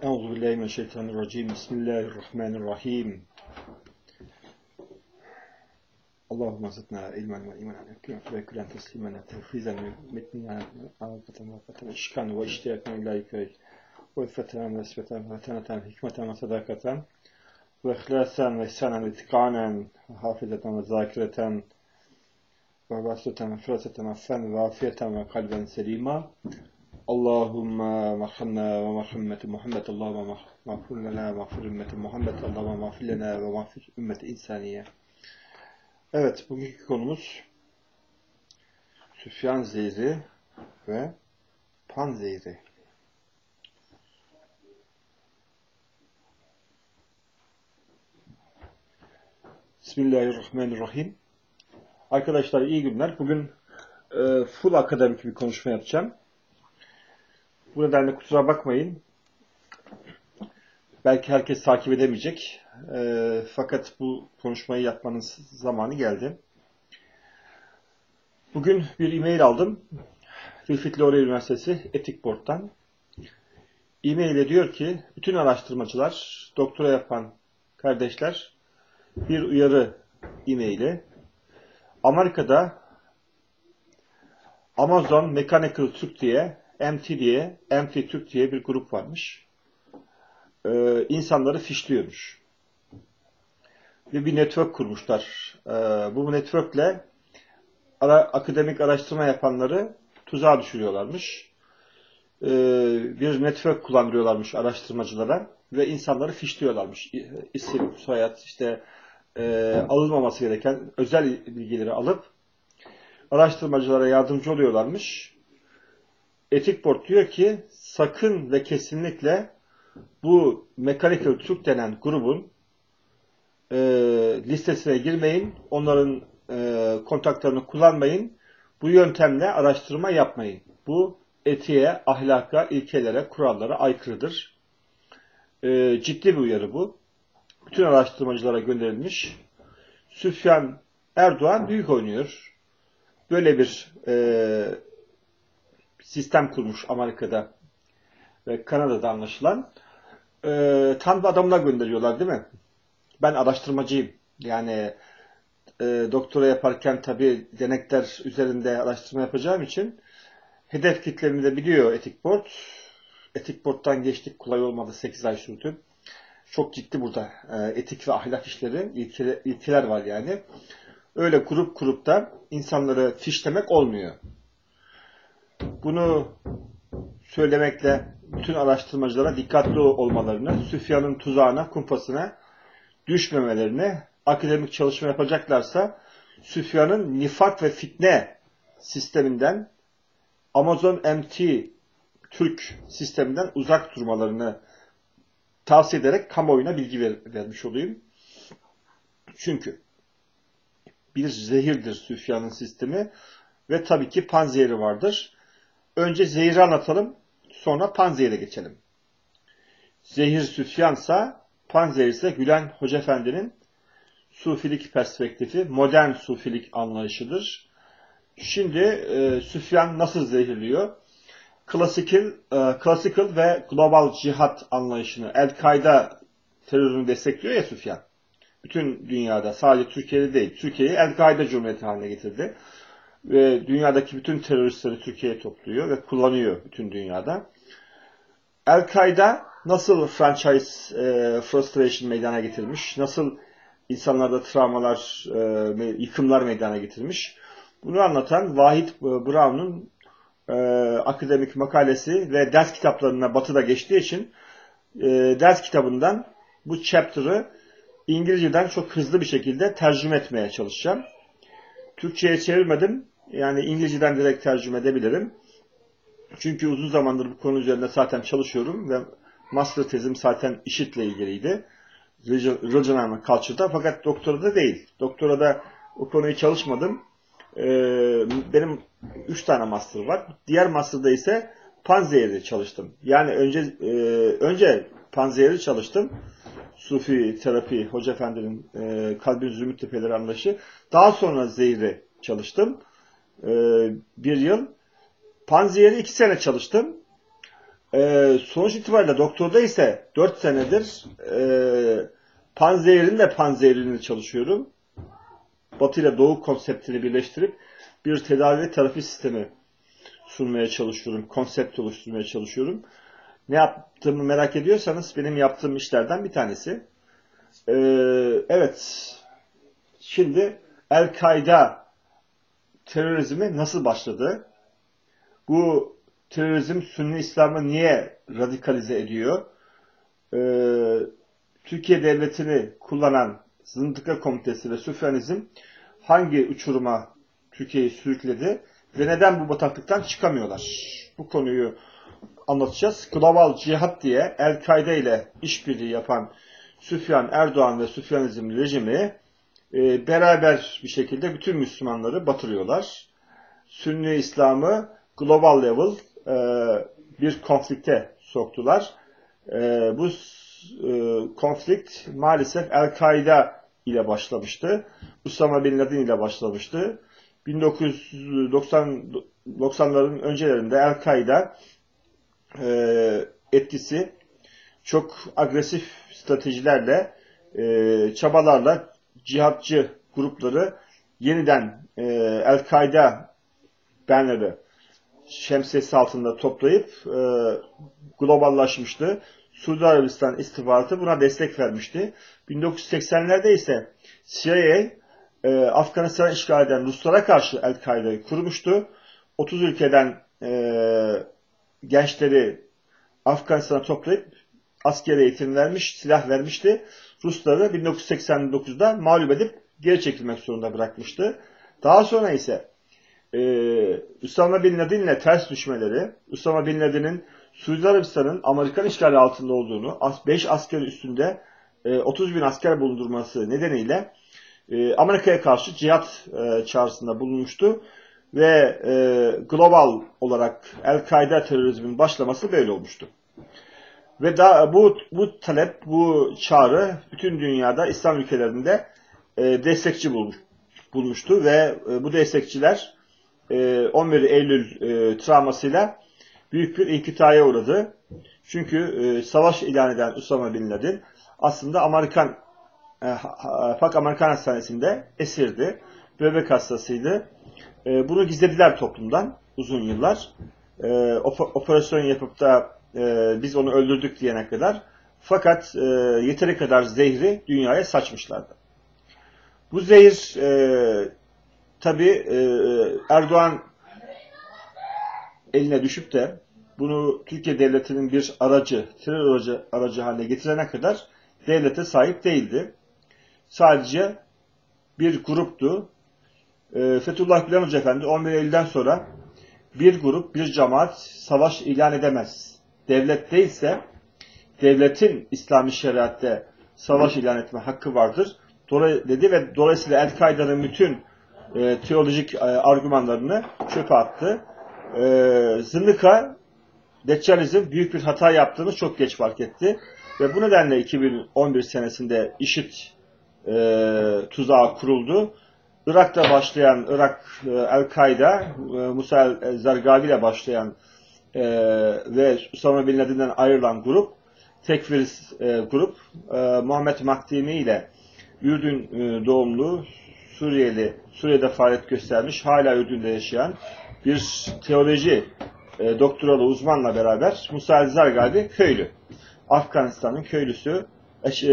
أعوذ بالله من الشيطان الرجيم. بسم الله الرحمن الرحيم. اللهم زدنا علما وإيما نكلم في عليكم وكلا تسليما تنفيذا متنا عرفة وفتن إشكان إلى إليك وفتنا وسفتنا وفتنة حكمة وصداقة وإخلاصا وإحسانا وإتقانا وحافظة وذاكرة وبسطة وفرصة وفن وعافية وقلبا سليما. Allahümme mahfirna ve mahfimmeti Muhammed Allahümme mahfir lena mahfir ümmeti Muhammed Allahümme mahfir lena ve mahfir ümmeti insaniye Evet, bugünkü konumuz Süfyan Zeyri ve Pan Zeyri. Bismillahirrahmanirrahim. Arkadaşlar iyi günler. Bugün e, full akademik bir konuşma yapacağım. Bu nedenle kusura bakmayın. Belki herkes takip edemeyecek. E, fakat bu konuşmayı yapmanın zamanı geldi. Bugün bir e-mail aldım. Wilfrid Laurier Üniversitesi Etik Board'dan. E-mail'e diyor ki, bütün araştırmacılar, doktora yapan kardeşler bir uyarı e-maili. Amerika'da Amazon Mechanical Turk diye, MT diye, MT Türk diye bir grup varmış. Ee, insanları fişliyormuş ve bir network kurmuşlar. Ee, bu networkle ara, akademik araştırma yapanları tuzağa düşürüyorlarmış. Ee, bir network kullandırıyorlarmış araştırmacılara ve insanları fişliyorlarmış. İsim, soyad, işte e, alınmaması gereken özel bilgileri alıp araştırmacılara yardımcı oluyorlarmış. Etik Board diyor ki sakın ve kesinlikle bu Mechanical Turk denen grubun e, listesine girmeyin. Onların e, kontaklarını kullanmayın. Bu yöntemle araştırma yapmayın. Bu etiğe, ahlaka, ilkelere, kurallara aykırıdır. E, ciddi bir uyarı bu. Bütün araştırmacılara gönderilmiş. Süfyan Erdoğan büyük oynuyor. Böyle bir e, sistem kurmuş Amerika'da ve Kanada'da anlaşılan. E, tam bir adamla gönderiyorlar değil mi? ben araştırmacıyım. Yani e, doktora yaparken tabii denekler üzerinde araştırma yapacağım için hedef kitlemi de biliyor Etik Board. Etik Board'dan geçtik. Kolay olmadı. 8 ay sürdü. Çok ciddi burada e, etik ve ahlak işleri, ilkeler, ilkeler var yani. Öyle grup grupta insanları fişlemek olmuyor. Bunu söylemekle bütün araştırmacılara dikkatli olmalarını, Süfyan'ın tuzağına, kumpasına düşmemelerine, akademik çalışma yapacaklarsa Süfyan'ın nifak ve fitne sisteminden Amazon MT Türk sisteminden uzak durmalarını tavsiye ederek kamuoyuna bilgi ver, vermiş olayım. Çünkü bir zehirdir Süfyan'ın sistemi ve tabii ki panzehri vardır. Önce zehri anlatalım, sonra panzehre geçelim. Zehir Süfyansa Panzer ise Gülen Hoca Efendi'nin sufilik perspektifi, modern sufilik anlayışıdır. Şimdi e, Süfyan nasıl zehirliyor? Klasikil, e, klasikal ve global cihat anlayışını, El-Kaide terörünü destekliyor ya Süfyan. Bütün dünyada, sadece Türkiye'de değil, Türkiye'yi El-Kaide Cumhuriyeti haline getirdi. Ve dünyadaki bütün teröristleri Türkiye'ye topluyor ve kullanıyor bütün dünyada. El-Kaide nasıl franchise e, frustration meydana getirmiş, nasıl insanlarda travmalar, e, yıkımlar meydana getirmiş. Bunu anlatan Vahit e, Brown'un e, akademik makalesi ve ders kitaplarına batıda geçtiği için e, ders kitabından bu chapter'ı İngilizceden çok hızlı bir şekilde tercüme etmeye çalışacağım. Türkçe'ye çevirmedim. Yani İngilizceden direkt tercüme edebilirim. Çünkü uzun zamandır bu konu üzerinde zaten çalışıyorum ve master tezim zaten işitle ilgiliydi. Regional Culture'da fakat doktorada değil. Doktorada o konuyu çalışmadım. Ee, benim 3 tane master var. Diğer master'da ise Panzehir'de çalıştım. Yani önce e, önce Panzehir'i çalıştım. Sufi terapi Hoca Efendi'nin e, Kalbin Zümrüt Tepeleri anlayışı. Daha sonra Zehir'i çalıştım. E, bir yıl. Panzehir'i iki sene çalıştım. Ee, sonuç itibariyle doktorda ise 4 senedir e, panzehirin de panzehirini çalışıyorum. Batı ile Doğu konseptini birleştirip bir tedavi ve terapi sistemi sunmaya çalışıyorum. Konsept oluşturmaya çalışıyorum. Ne yaptığımı merak ediyorsanız benim yaptığım işlerden bir tanesi. Ee, evet. Şimdi El-Kaide terörizmi nasıl başladı? Bu terörizm Sünni İslam'ı niye radikalize ediyor? Ee, Türkiye Devleti'ni kullanan Zındıka Komitesi ve Süfyanizm hangi uçuruma Türkiye'yi sürükledi ve neden bu bataklıktan çıkamıyorlar? Bu konuyu anlatacağız. Global Cihat diye El-Kaide ile işbirliği yapan Süfyan Erdoğan ve Süfyanizm rejimi e, beraber bir şekilde bütün Müslümanları batırıyorlar. Sünni İslam'ı global level e, bir konflikte soktular. E, bu e, konflikt maalesef El-Kaide ile başlamıştı. Usama Bin Laden ile başlamıştı. 1990'ların öncelerinde El-Kaide e, etkisi çok agresif stratejilerle, e, çabalarla cihatçı grupları yeniden e, El-Kaide benleri şemsiyesi altında toplayıp e, globallaşmıştı. Suudi Arabistan istihbaratı buna destek vermişti. 1980'lerde ise CIA e, Afganistan'ı işgal eden Ruslara karşı El-Kaide'yi kurmuştu. 30 ülkeden e, gençleri Afganistan'a toplayıp askeri eğitim vermiş, silah vermişti. Rusları 1989'da mağlup edip geri çekilmek zorunda bırakmıştı. Daha sonra ise e, Usama Bin Laden'le ters düşmeleri, Usama Bin Laden'in Suudi Arabistan'ın Amerikan işgali altında olduğunu, 5 asker üstünde e, 30 bin asker bulundurması nedeniyle e, Amerika'ya karşı cihat e, çağrısında bulunmuştu ve e, global olarak El-Kaide terörizmin başlaması böyle olmuştu. Ve da, bu, bu talep, bu çağrı bütün dünyada İslam ülkelerinde e, destekçi bulmuş, bulmuştu ve e, bu destekçiler e, 11 Eylül e, travmasıyla büyük bir inkitaya uğradı. Çünkü e, savaş ilan eden Usama Bin Laden aslında Amerikan e, Pak Amerikan Hastanesi'nde esirdi. Bebek hastasıydı. E, bunu gizlediler toplumdan uzun yıllar. E, operasyon yapıp da e, biz onu öldürdük diyene kadar. Fakat e, yeteri kadar zehri dünyaya saçmışlardı. Bu zehir e, tabi e, Erdoğan eline düşüp de bunu Türkiye Devleti'nin bir aracı, terör aracı, aracı haline getirene kadar devlete sahip değildi. Sadece bir gruptu. E, Fethullah Gülen Hoca Efendi 11 Eylül'den sonra bir grup, bir cemaat savaş ilan edemez. Devlet değilse devletin İslami şeriatte savaş ilan etme hakkı vardır. Dolay dedi ve dolayısıyla El-Kaide'nin bütün e, teolojik e, argümanlarını çöpe attı. E, Zındıka Deccalizm büyük bir hata yaptığını çok geç fark etti. Ve bu nedenle 2011 senesinde IŞİD e, tuzağı kuruldu. Irak'ta başlayan Irak e, El-Kaide, e, Musa El-Zargavi ile başlayan e, ve Usama Bin Laden'den ayrılan grup, tekfir e, grup, e, Muhammed Maktimi ile Ürdün e, doğumlu Suriyeli, Suriye'de faaliyet göstermiş, hala Ürdün'de yaşayan bir teoloji e, doktoralı uzmanla beraber Musa El-Zargavi köylü. Afganistan'ın köylüsü e,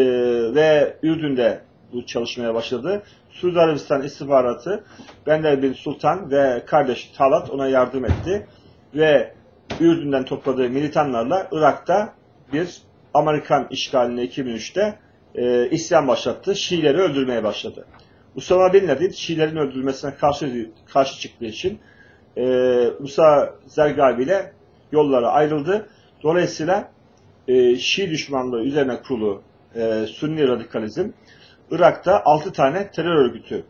ve Ürdün'de bu çalışmaya başladı. Suudi Arabistan istihbaratı Bender bin Sultan ve kardeşi Talat ona yardım etti. Ve Ürdün'den topladığı militanlarla Irak'ta bir Amerikan işgaline 2003'te e, isyan başlattı. Şiileri öldürmeye başladı. Usama Bin Laden Şiilerin öldürülmesine karşı, karşı çıktığı için e, Musa Zergavi ile yollara ayrıldı. Dolayısıyla e, Şii düşmanlığı üzerine kurulu e, Sunni radikalizm Irak'ta 6 tane terör örgütü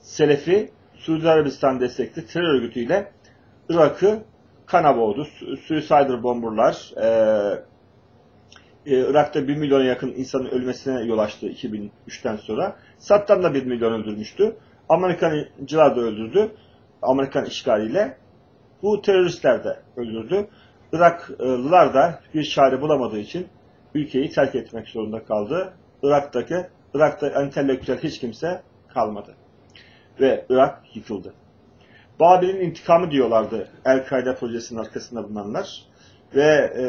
Selefi Suudi Arabistan destekli terör örgütüyle Irak'ı kana boğdu. Suicidal bomberlar e, e, Irak'ta 1 milyona yakın insanın ölmesine yol açtı 2003'ten sonra. Saddam da 1 milyon öldürmüştü. Amerikancılar da öldürdü. Amerikan işgaliyle. Bu teröristler de öldürdü. Iraklılar da bir çare bulamadığı için ülkeyi terk etmek zorunda kaldı. Irak'taki Irak'ta entelektüel hiç kimse kalmadı. Ve Irak yıkıldı. Babil'in intikamı diyorlardı El-Kaide projesinin arkasında bulunanlar. Ve e,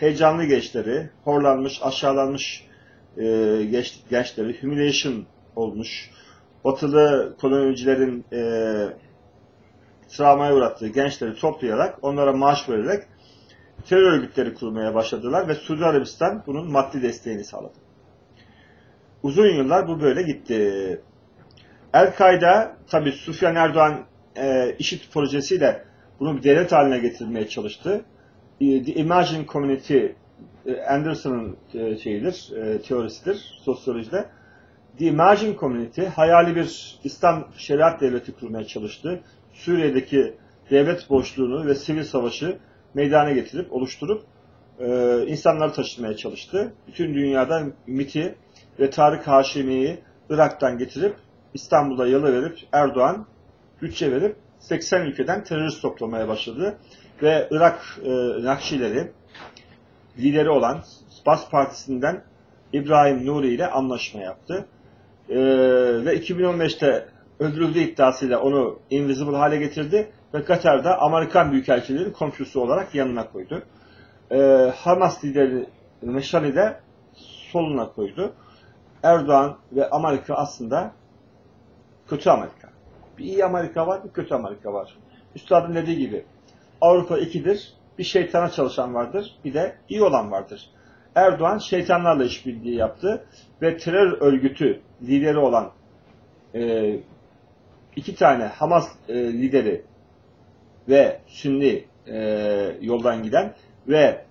heyecanlı gençleri, horlanmış, aşağılanmış e, genç, gençleri, humiliation olmuş, batılı kolonicilerin e, travmaya uğrattığı gençleri toplayarak, onlara maaş vererek terör örgütleri kurmaya başladılar ve Suudi Arabistan bunun maddi desteğini sağladı. Uzun yıllar bu böyle gitti. El-Kaide tabi Sufyan Erdoğan e, IŞİD projesiyle bunu bir devlet haline getirmeye çalıştı. E, The Imagine Community e, Anderson'ın e, şeyidir, e, teorisidir sosyolojide. The Imagine Community hayali bir İslam şeriat devleti kurmaya çalıştı. Suriye'deki devlet boşluğunu ve sivil savaşı meydana getirip, oluşturup insanları taşımaya çalıştı. Bütün dünyada MIT'i ve Tarık Haşimi'yi Irak'tan getirip İstanbul'da yalı verip Erdoğan bütçe verip 80 ülkeden terörist toplamaya başladı. Ve Irak e, Nakşileri lideri olan Bas Partisi'nden İbrahim Nuri ile anlaşma yaptı. E, ve 2015'te öldürüldüğü iddiasıyla onu invisible hale getirdi ve Katar'da Amerikan Büyükelçiliğinin komşusu olarak yanına koydu. E, Hamas lideri Meşali de soluna koydu. Erdoğan ve Amerika aslında kötü Amerika. Bir iyi Amerika var, bir kötü Amerika var. Üstadın dediği gibi Avrupa ikidir. Bir şeytana çalışan vardır, bir de iyi olan vardır. Erdoğan şeytanlarla işbirliği yaptı ve terör örgütü lideri olan e, iki tane Hamas e, lideri ve Sünni e, yoldan giden ve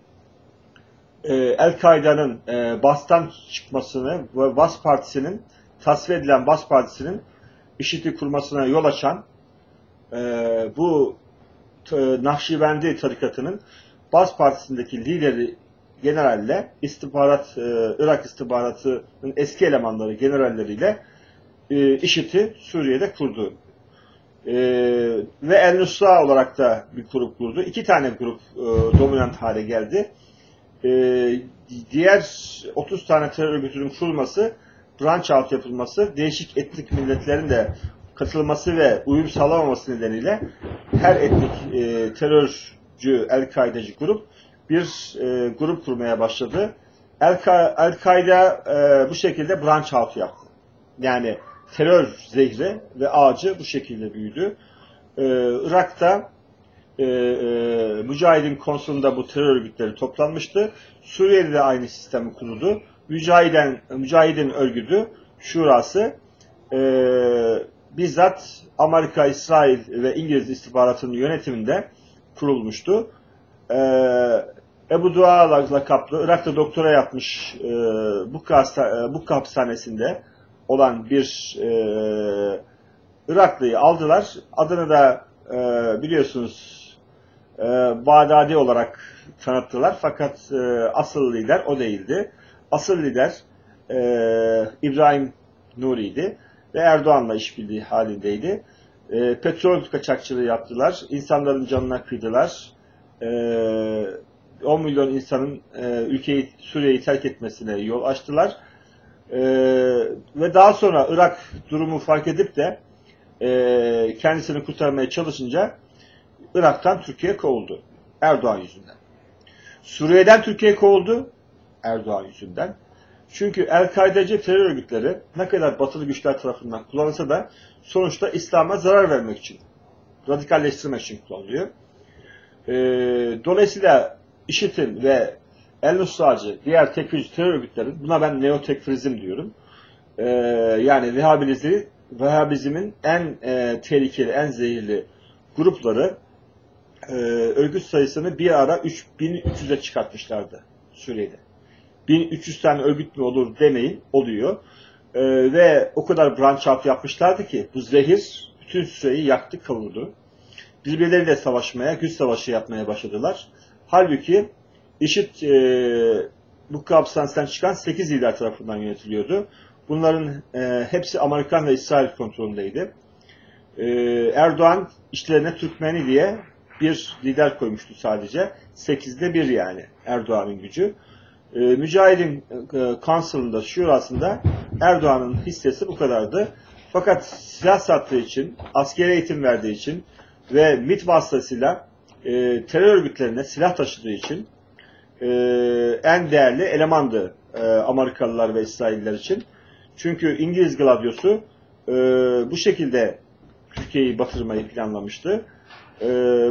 e, El-Kaide'nin e, BAS'tan çıkmasını ve BAS Partisi'nin tasfiye edilen BAS Partisi'nin IŞİD'i kurmasına yol açan e, bu e, Nakşibendi tarikatının BAS Partisi'ndeki lideri generalle istihbarat, e, Irak istihbaratının eski elemanları generalleriyle e, IŞİD'i Suriye'de kurdu. E, ve El Nusra olarak da bir grup kurdu. İki tane grup e, dominant hale geldi. E, diğer 30 tane terör örgütünün kurulması, branch out yapılması, değişik etnik milletlerin de katılması ve uyum sağlamaması nedeniyle her etnik e, terörcü, El-Kaide'ci grup bir e, grup kurmaya başladı. El-Kaide e, bu şekilde branch out yaptı. Yani terör zehri ve ağacı bu şekilde büyüdü. Ee, Irak'ta e, e, Mücahid'in konsolunda bu terör örgütleri toplanmıştı. Suriye'de de aynı sistemi kuruldu. Mücahid'in, Mücahid'in örgütü, şurası e, bizzat Amerika, İsrail ve İngiliz istihbaratının yönetiminde kurulmuştu. E, Ebu Dua lakaplı, Irak'ta doktora yapmış e, bu, hasta, e, hapishanesinde olan bir e, Iraklıyı aldılar. Adını da e, biliyorsunuz e, Bağdadi olarak tanıttılar. Fakat e, asıl lider o değildi. Asıl lider e, İbrahim Nuri'ydi ve Erdoğan'la işbirliği halindeydi. E, petrol kaçakçılığı yaptılar. İnsanların canına kıydılar. E, 10 milyon insanın e, ülkeyi, Suriye'yi terk etmesine yol açtılar e, ve daha sonra Irak durumu fark edip de e, kendisini kurtarmaya çalışınca Irak'tan Türkiye kovuldu. Erdoğan yüzünden. Suriye'den Türkiye kovuldu. Erdoğan yüzünden. Çünkü El-Kaide'ci terör örgütleri ne kadar batılı güçler tarafından kullanılsa da sonuçta İslam'a zarar vermek için, radikalleştirmek için kullanılıyor. E, dolayısıyla IŞİD'in ve El Nusracı, diğer tekfirci terör örgütlerin, buna ben neotekfirizm diyorum. Ee, yani Vehhabilizmi, Vehhabizmin en e, tehlikeli, en zehirli grupları e, örgüt sayısını bir ara 3300'e çıkartmışlardı Suriye'de. 1300 tane örgüt mü olur demeyin, oluyor. E, ve o kadar branch out yapmışlardı ki bu zehir bütün Suriye'yi yaktı, kavurdu. Birbirleriyle savaşmaya, güç savaşı yapmaya başladılar. Halbuki IŞİD e, bu kapsamdan çıkan 8 lider tarafından yönetiliyordu. Bunların e, hepsi Amerikan ve İsrail kontrolündeydi. E, Erdoğan işlerine Türkmeni diye bir lider koymuştu sadece. Sekizde bir yani Erdoğan'ın gücü. E, Mücahid'in e, Council'ında, şurasında Erdoğan'ın hissesi bu kadardı. Fakat silah sattığı için, askeri eğitim verdiği için ve MİT vasıtasıyla e, terör örgütlerine silah taşıdığı için e, en değerli elemandı e, Amerikalılar ve İsrailler için. Çünkü İngiliz gladyosu e, bu şekilde Türkiye'yi batırmayı planlamıştı. E,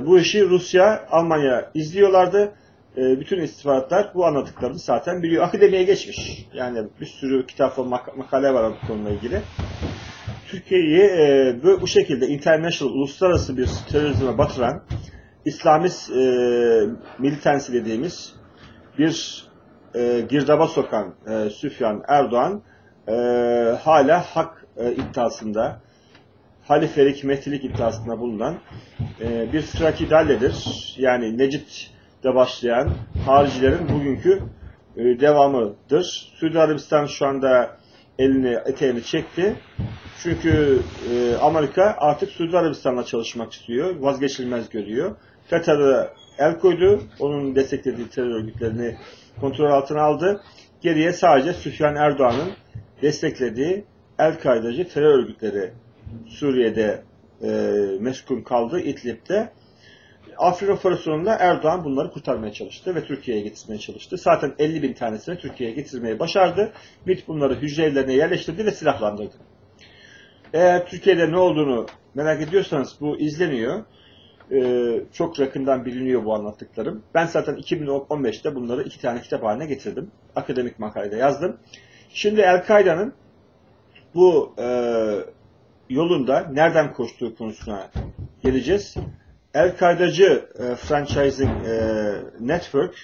bu işi Rusya, Almanya izliyorlardı. E, bütün istihbaratlar bu anlattıklarını zaten biliyor. Akademiye geçmiş. Yani bir sürü kitap ve mak makale var bu konuyla ilgili. Türkiye'yi e, bu, şekilde international, uluslararası bir terörizme batıran İslamist e, militansi dediğimiz bir e, girdaba sokan e, Süfyan Erdoğan e, hala hak e, iddiasında, halifelik, mehdilik iddiasında bulunan e, bir frakidalledir. Yani Necip'te başlayan haricilerin bugünkü e, devamıdır. Suudi Arabistan şu anda elini eteğini çekti. Çünkü e, Amerika artık Suudi Arabistan'la çalışmak istiyor. Vazgeçilmez görüyor. FETÖ'de el koydu. Onun desteklediği terör örgütlerini kontrol altına aldı. Geriye sadece Süfyan Erdoğan'ın desteklediği El-Kaidacı terör örgütleri Suriye'de e, meskun kaldı İdlib'de. Afrin operasyonunda Erdoğan bunları kurtarmaya çalıştı ve Türkiye'ye getirmeye çalıştı. Zaten 50 bin tanesini Türkiye'ye getirmeyi başardı. MİT bunları hücrelerine yerleştirdi ve silahlandırdı. Eğer Türkiye'de ne olduğunu merak ediyorsanız bu izleniyor. Ee, çok yakından biliniyor bu anlattıklarım. Ben zaten 2015'te bunları iki tane kitap haline getirdim. Akademik makalede yazdım. Şimdi El-Kaide'nin bu e, yolunda nereden koştuğu konusuna geleceğiz. El-Kaidacı e, Franchising e, Network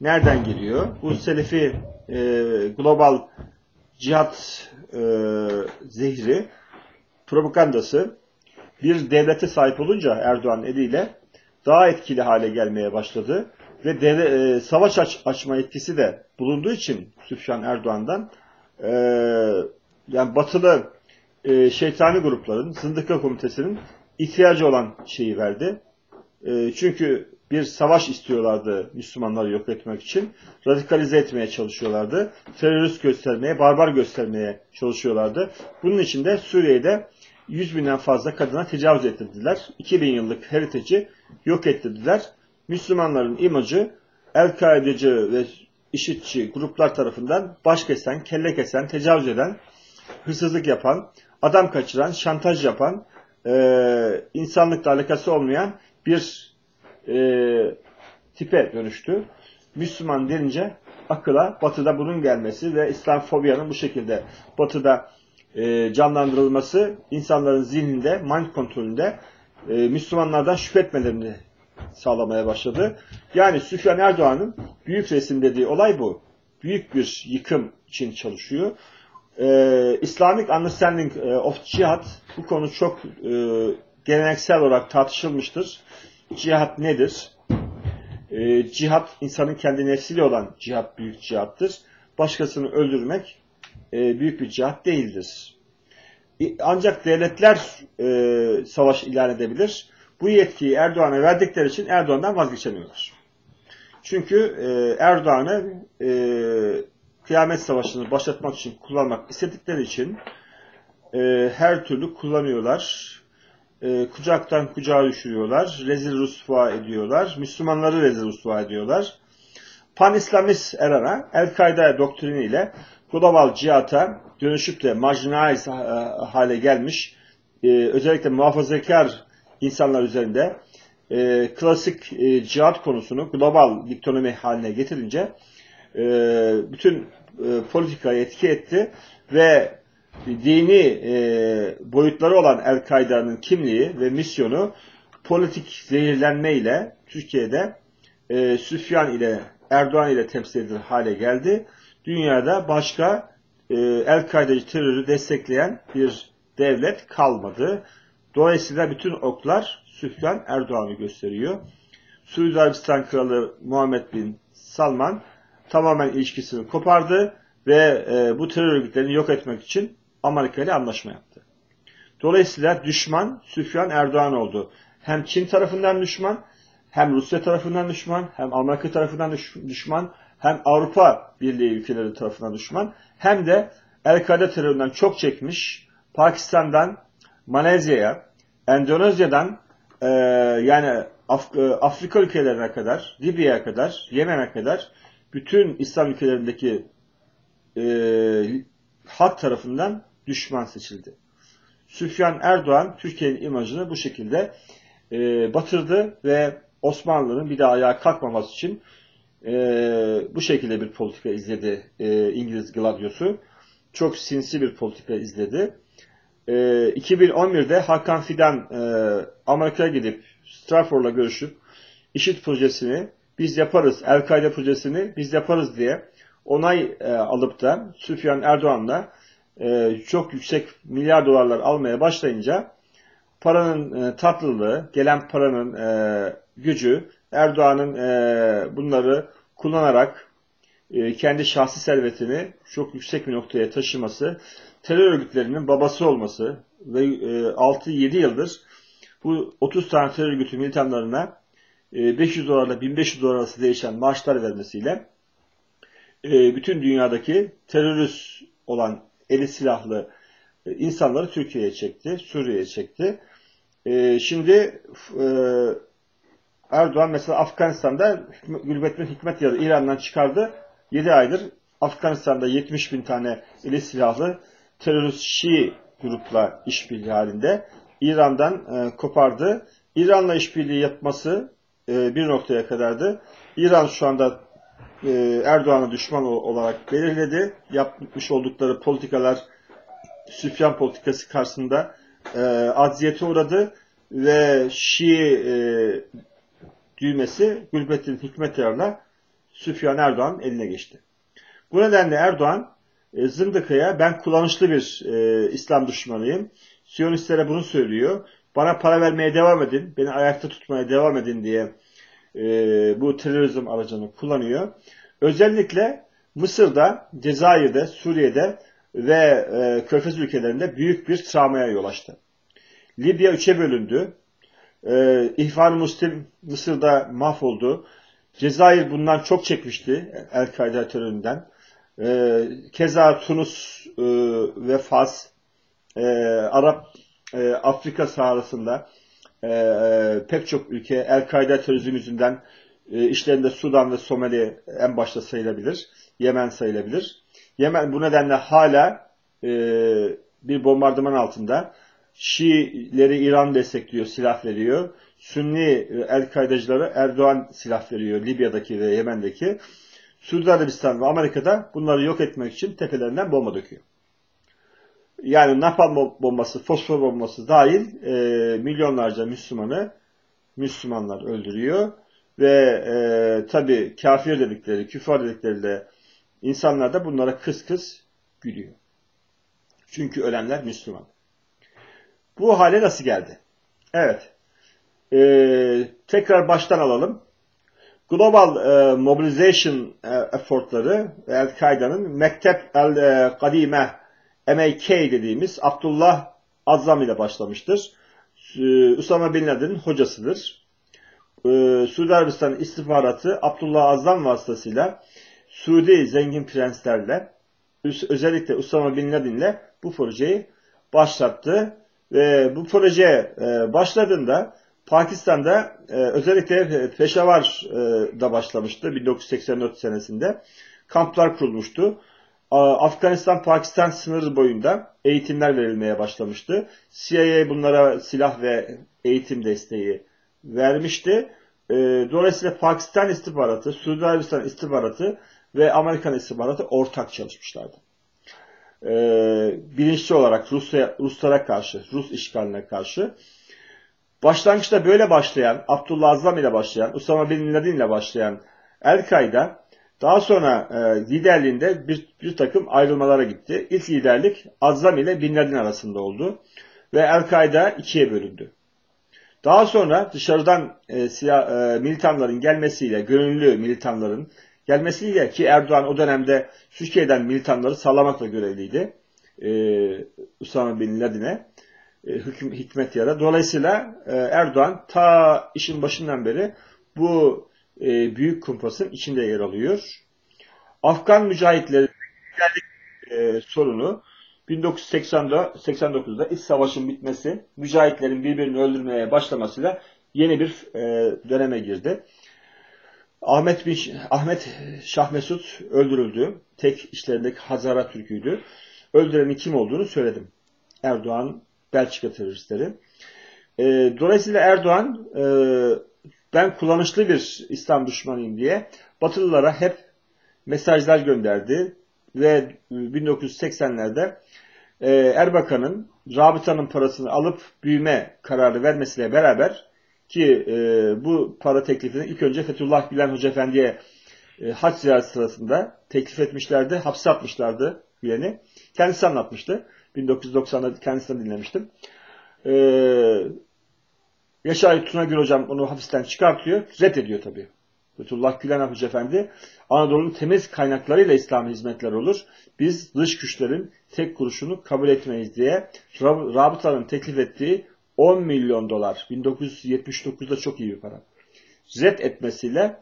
nereden geliyor? Bu Selefi e, Global Cihat e, zehri propagandası bir devlete sahip olunca Erdoğan eliyle daha etkili hale gelmeye başladı ve devle, e, savaş aç, açma etkisi de bulunduğu için Süfyan Erdoğan'dan e, yani batılı e, şeytani grupların, Zındıka Komitesi'nin ihtiyacı olan şeyi verdi. E, çünkü bir savaş istiyorlardı Müslümanları yok etmek için. Radikalize etmeye çalışıyorlardı. Terörist göstermeye, barbar göstermeye çalışıyorlardı. Bunun için de Suriye'de 100 binden fazla kadına tecavüz ettirdiler. 2000 yıllık heritage'i yok ettirdiler. Müslümanların imajı El-Kaideci ve işitçi gruplar tarafından baş kesen, kelle kesen, tecavüz eden, hırsızlık yapan, adam kaçıran, şantaj yapan, e, insanlıkla alakası olmayan bir e, tipe dönüştü. Müslüman denince akıla batıda bunun gelmesi ve İslam fobiyanın bu şekilde batıda e, canlandırılması insanların zihninde, mind kontrolünde e, Müslümanlardan şüphe etmelerini sağlamaya başladı. Yani Süfyan Erdoğan'ın büyük resim dediği olay bu. Büyük bir yıkım için çalışıyor. Ee, Islamic Understanding e, of Jihad bu konu çok e, geleneksel olarak tartışılmıştır. Cihat nedir? E, cihat insanın kendi nefsiyle olan cihat büyük cihattır. Başkasını öldürmek e, büyük bir cihat değildir. Ancak devletler e, savaş ilan edebilir. Bu yetkiyi Erdoğan'a verdikleri için Erdoğan'dan vazgeçemiyorlar. Çünkü e, Erdoğan'ı e, kıyamet savaşını başlatmak için kullanmak istedikleri için e, her türlü kullanıyorlar. E, kucaktan kucağa düşürüyorlar. Rezil rusva ediyorlar. Müslümanları rezil rusva ediyorlar. Pan-İslamist Erana El-Kaide doktriniyle global cihata dönüşüp de marginalize hale gelmiş e, özellikle muhafazakar insanlar üzerinde e, klasik e, cihat konusunu global diktonomi haline getirince e, bütün e, politikayı etki etti ve dini e, boyutları olan El-Kaide'nin kimliği ve misyonu politik zehirlenme ile Türkiye'de e, Süfyan ile Erdoğan ile temsil edilir hale geldi. Dünyada başka El-Kaide'ci terörü destekleyen bir devlet kalmadı. Dolayısıyla bütün oklar Süfyan Erdoğan'ı gösteriyor. Suudi Arabistan Kralı Muhammed Bin Salman tamamen ilişkisini kopardı ve e, bu terör örgütlerini yok etmek için Amerika ile anlaşma yaptı. Dolayısıyla düşman Süfyan Erdoğan oldu. hem Çin tarafından düşman, hem Rusya tarafından düşman, hem Amerika tarafından düşman, hem Avrupa Birliği ülkeleri tarafından düşman, hem de El-Kaide teröründen çok çekmiş Pakistan'dan Malezya'ya, Endonezya'dan e, yani Af e, Afrika ülkelerine kadar, Libya'ya kadar, Yemen'e kadar bütün İslam ülkelerindeki e, halk tarafından düşman seçildi. Süfyan Erdoğan Türkiye'nin imajını bu şekilde e, batırdı ve Osmanlı'nın bir daha ayağa kalkmaması için e, bu şekilde bir politika izledi e, İngiliz Gladiosu. Çok sinsi bir politika izledi. E, 2011'de Hakan Fidan e, Amerika'ya gidip Stratford'la görüşüp IŞİD projesini biz yaparız, El-Kaide projesini biz yaparız diye onay e, alıp da Süfyan Erdoğan'la e, çok yüksek milyar dolarlar almaya başlayınca paranın e, tatlılığı, gelen paranın e, gücü Erdoğan'ın e, bunları kullanarak e, kendi şahsi servetini çok yüksek bir noktaya taşıması, terör örgütlerinin babası olması ve e, 6-7 yıldır bu 30 tane terör örgütü militanlarına 500 dolarla 1500 dolar arası değişen maaşlar vermesiyle e, bütün dünyadaki terörist olan eli silahlı e, insanları Türkiye'ye çekti, Suriye'ye çekti. E, şimdi e, Erdoğan mesela Afganistan'da Gülbettin Hikmet Yarı İran'dan çıkardı. 7 aydır Afganistan'da 70 bin tane eli silahlı terörist Şii grupla işbirliği halinde. İran'dan e, kopardı. İran'la işbirliği yapması e, bir noktaya kadardı. İran şu anda e, Erdoğan'a düşman olarak belirledi. Yapmış oldukları politikalar Süfyan politikası karşısında e, acziyete uğradı ve Şii e, düğmesi Gülbettin Hikmetyar'la Süfyan Erdoğan eline geçti. Bu nedenle Erdoğan e, Zındıka'ya ben kullanışlı bir e, İslam düşmanıyım. Siyonistlere bunu söylüyor. Bana para vermeye devam edin, beni ayakta tutmaya devam edin diye e, bu terörizm aracını kullanıyor. Özellikle Mısır'da, Cezayir'de, Suriye'de ve e, Körfez ülkelerinde büyük bir travmaya yol açtı. Libya üçe bölündü. E, İhvan-ı Müslim Mısır'da mahvoldu. Cezayir bundan çok çekmişti El-Kaide teröründen. E, keza Tunus e, ve Fas, e, Arap, e, Afrika sahasında e, pek çok ülke El-Kaide terörizm yüzünden e, işlerinde Sudan ve Somali en başta sayılabilir. Yemen sayılabilir. Yemen bu nedenle hala e, bir bombardıman altında. Şiileri İran destekliyor, silah veriyor. Sünni El-Kaidecileri Erdoğan silah veriyor Libya'daki ve Yemen'deki. Suudi Arabistan ve Amerika'da bunları yok etmek için tepelerinden bomba döküyor. Yani napalm bombası, fosfor bombası dahil e, milyonlarca Müslümanı Müslümanlar öldürüyor. Ve e, tabi kafir dedikleri, küfar dedikleri de insanlar da bunlara kıs kıs gülüyor. Çünkü ölenler Müslüman. Bu hale nasıl geldi? Evet. E, tekrar baştan alalım. Global e, Mobilization e, effortları El-Kaide'nin Mektep el-Kadime MAK dediğimiz Abdullah Azzam ile başlamıştır. E, Usama Bin Laden'in hocasıdır. E, Suudi Arabistan istihbaratı Abdullah Azzam vasıtasıyla Suudi zengin prenslerle özellikle Usama Bin Laden'le bu projeyi başlattı. Ve bu proje e, başladığında Pakistan'da e, özellikle Peşavar'da başlamıştı 1984 senesinde. Kamplar kurulmuştu. Afganistan-Pakistan sınırı boyunda eğitimler verilmeye başlamıştı. CIA bunlara silah ve eğitim desteği vermişti. E, dolayısıyla Pakistan istihbaratı, Suudi Arabistan istihbaratı ve Amerikan istihbaratı ortak çalışmışlardı. E, bilinçli olarak Rusya, Ruslara karşı, Rus işgaline karşı Başlangıçta böyle başlayan, Abdullah Azam ile başlayan, Usama Bin Laden ile başlayan El-Kaide daha sonra e, liderliğinde bir, bir takım ayrılmalara gitti. İlk liderlik Azam ile Bin Laden arasında oldu ve El-Kaide ikiye bölündü. Daha sonra dışarıdan e, siyah, e, militanların gelmesiyle, gönüllü militanların gelmesiyle ki Erdoğan o dönemde Türkiye'den militanları sağlamakla görevliydi e, Usama Bin Laden'e. e, hüküm, hikmet yara. Dolayısıyla e, Erdoğan ta işin başından beri bu e, büyük kumpasın içinde yer alıyor. Afgan mücahitlerin e, sorunu 1989'da iç savaşın bitmesi, mücahitlerin birbirini öldürmeye başlamasıyla yeni bir e, döneme girdi. Ahmet bin Ahmet Şah Mesut öldürüldü. Tek işlerindeki Hazara Türk'üydü. Öldürenin kim olduğunu söyledim. Erdoğan, Belçika teröristleri. E, dolayısıyla Erdoğan e, ben kullanışlı bir İslam düşmanıyım diye Batılılara hep mesajlar gönderdi ve 1980'lerde e, Erbakan'ın rabıtanın parasını alıp büyüme kararı vermesiyle beraber ki e, bu para teklifini ilk önce Fethullah Gülen Hoca Efendi'ye e, hac ziyareti sırasında teklif etmişlerdi. Hapse atmışlardı Gülen'i. Kendisi anlatmıştı. 1990'da kendisinden dinlemiştim. E, Yaşar Tunagül Hocam onu hapisten çıkartıyor. Reddediyor tabii. Fethullah Gülen Hoca Efendi Anadolu'nun temiz kaynaklarıyla İslam hizmetler olur. Biz dış güçlerin tek kuruşunu kabul etmeyiz diye rabıtanın teklif ettiği 10 milyon dolar 1979'da çok iyi bir para. Red etmesiyle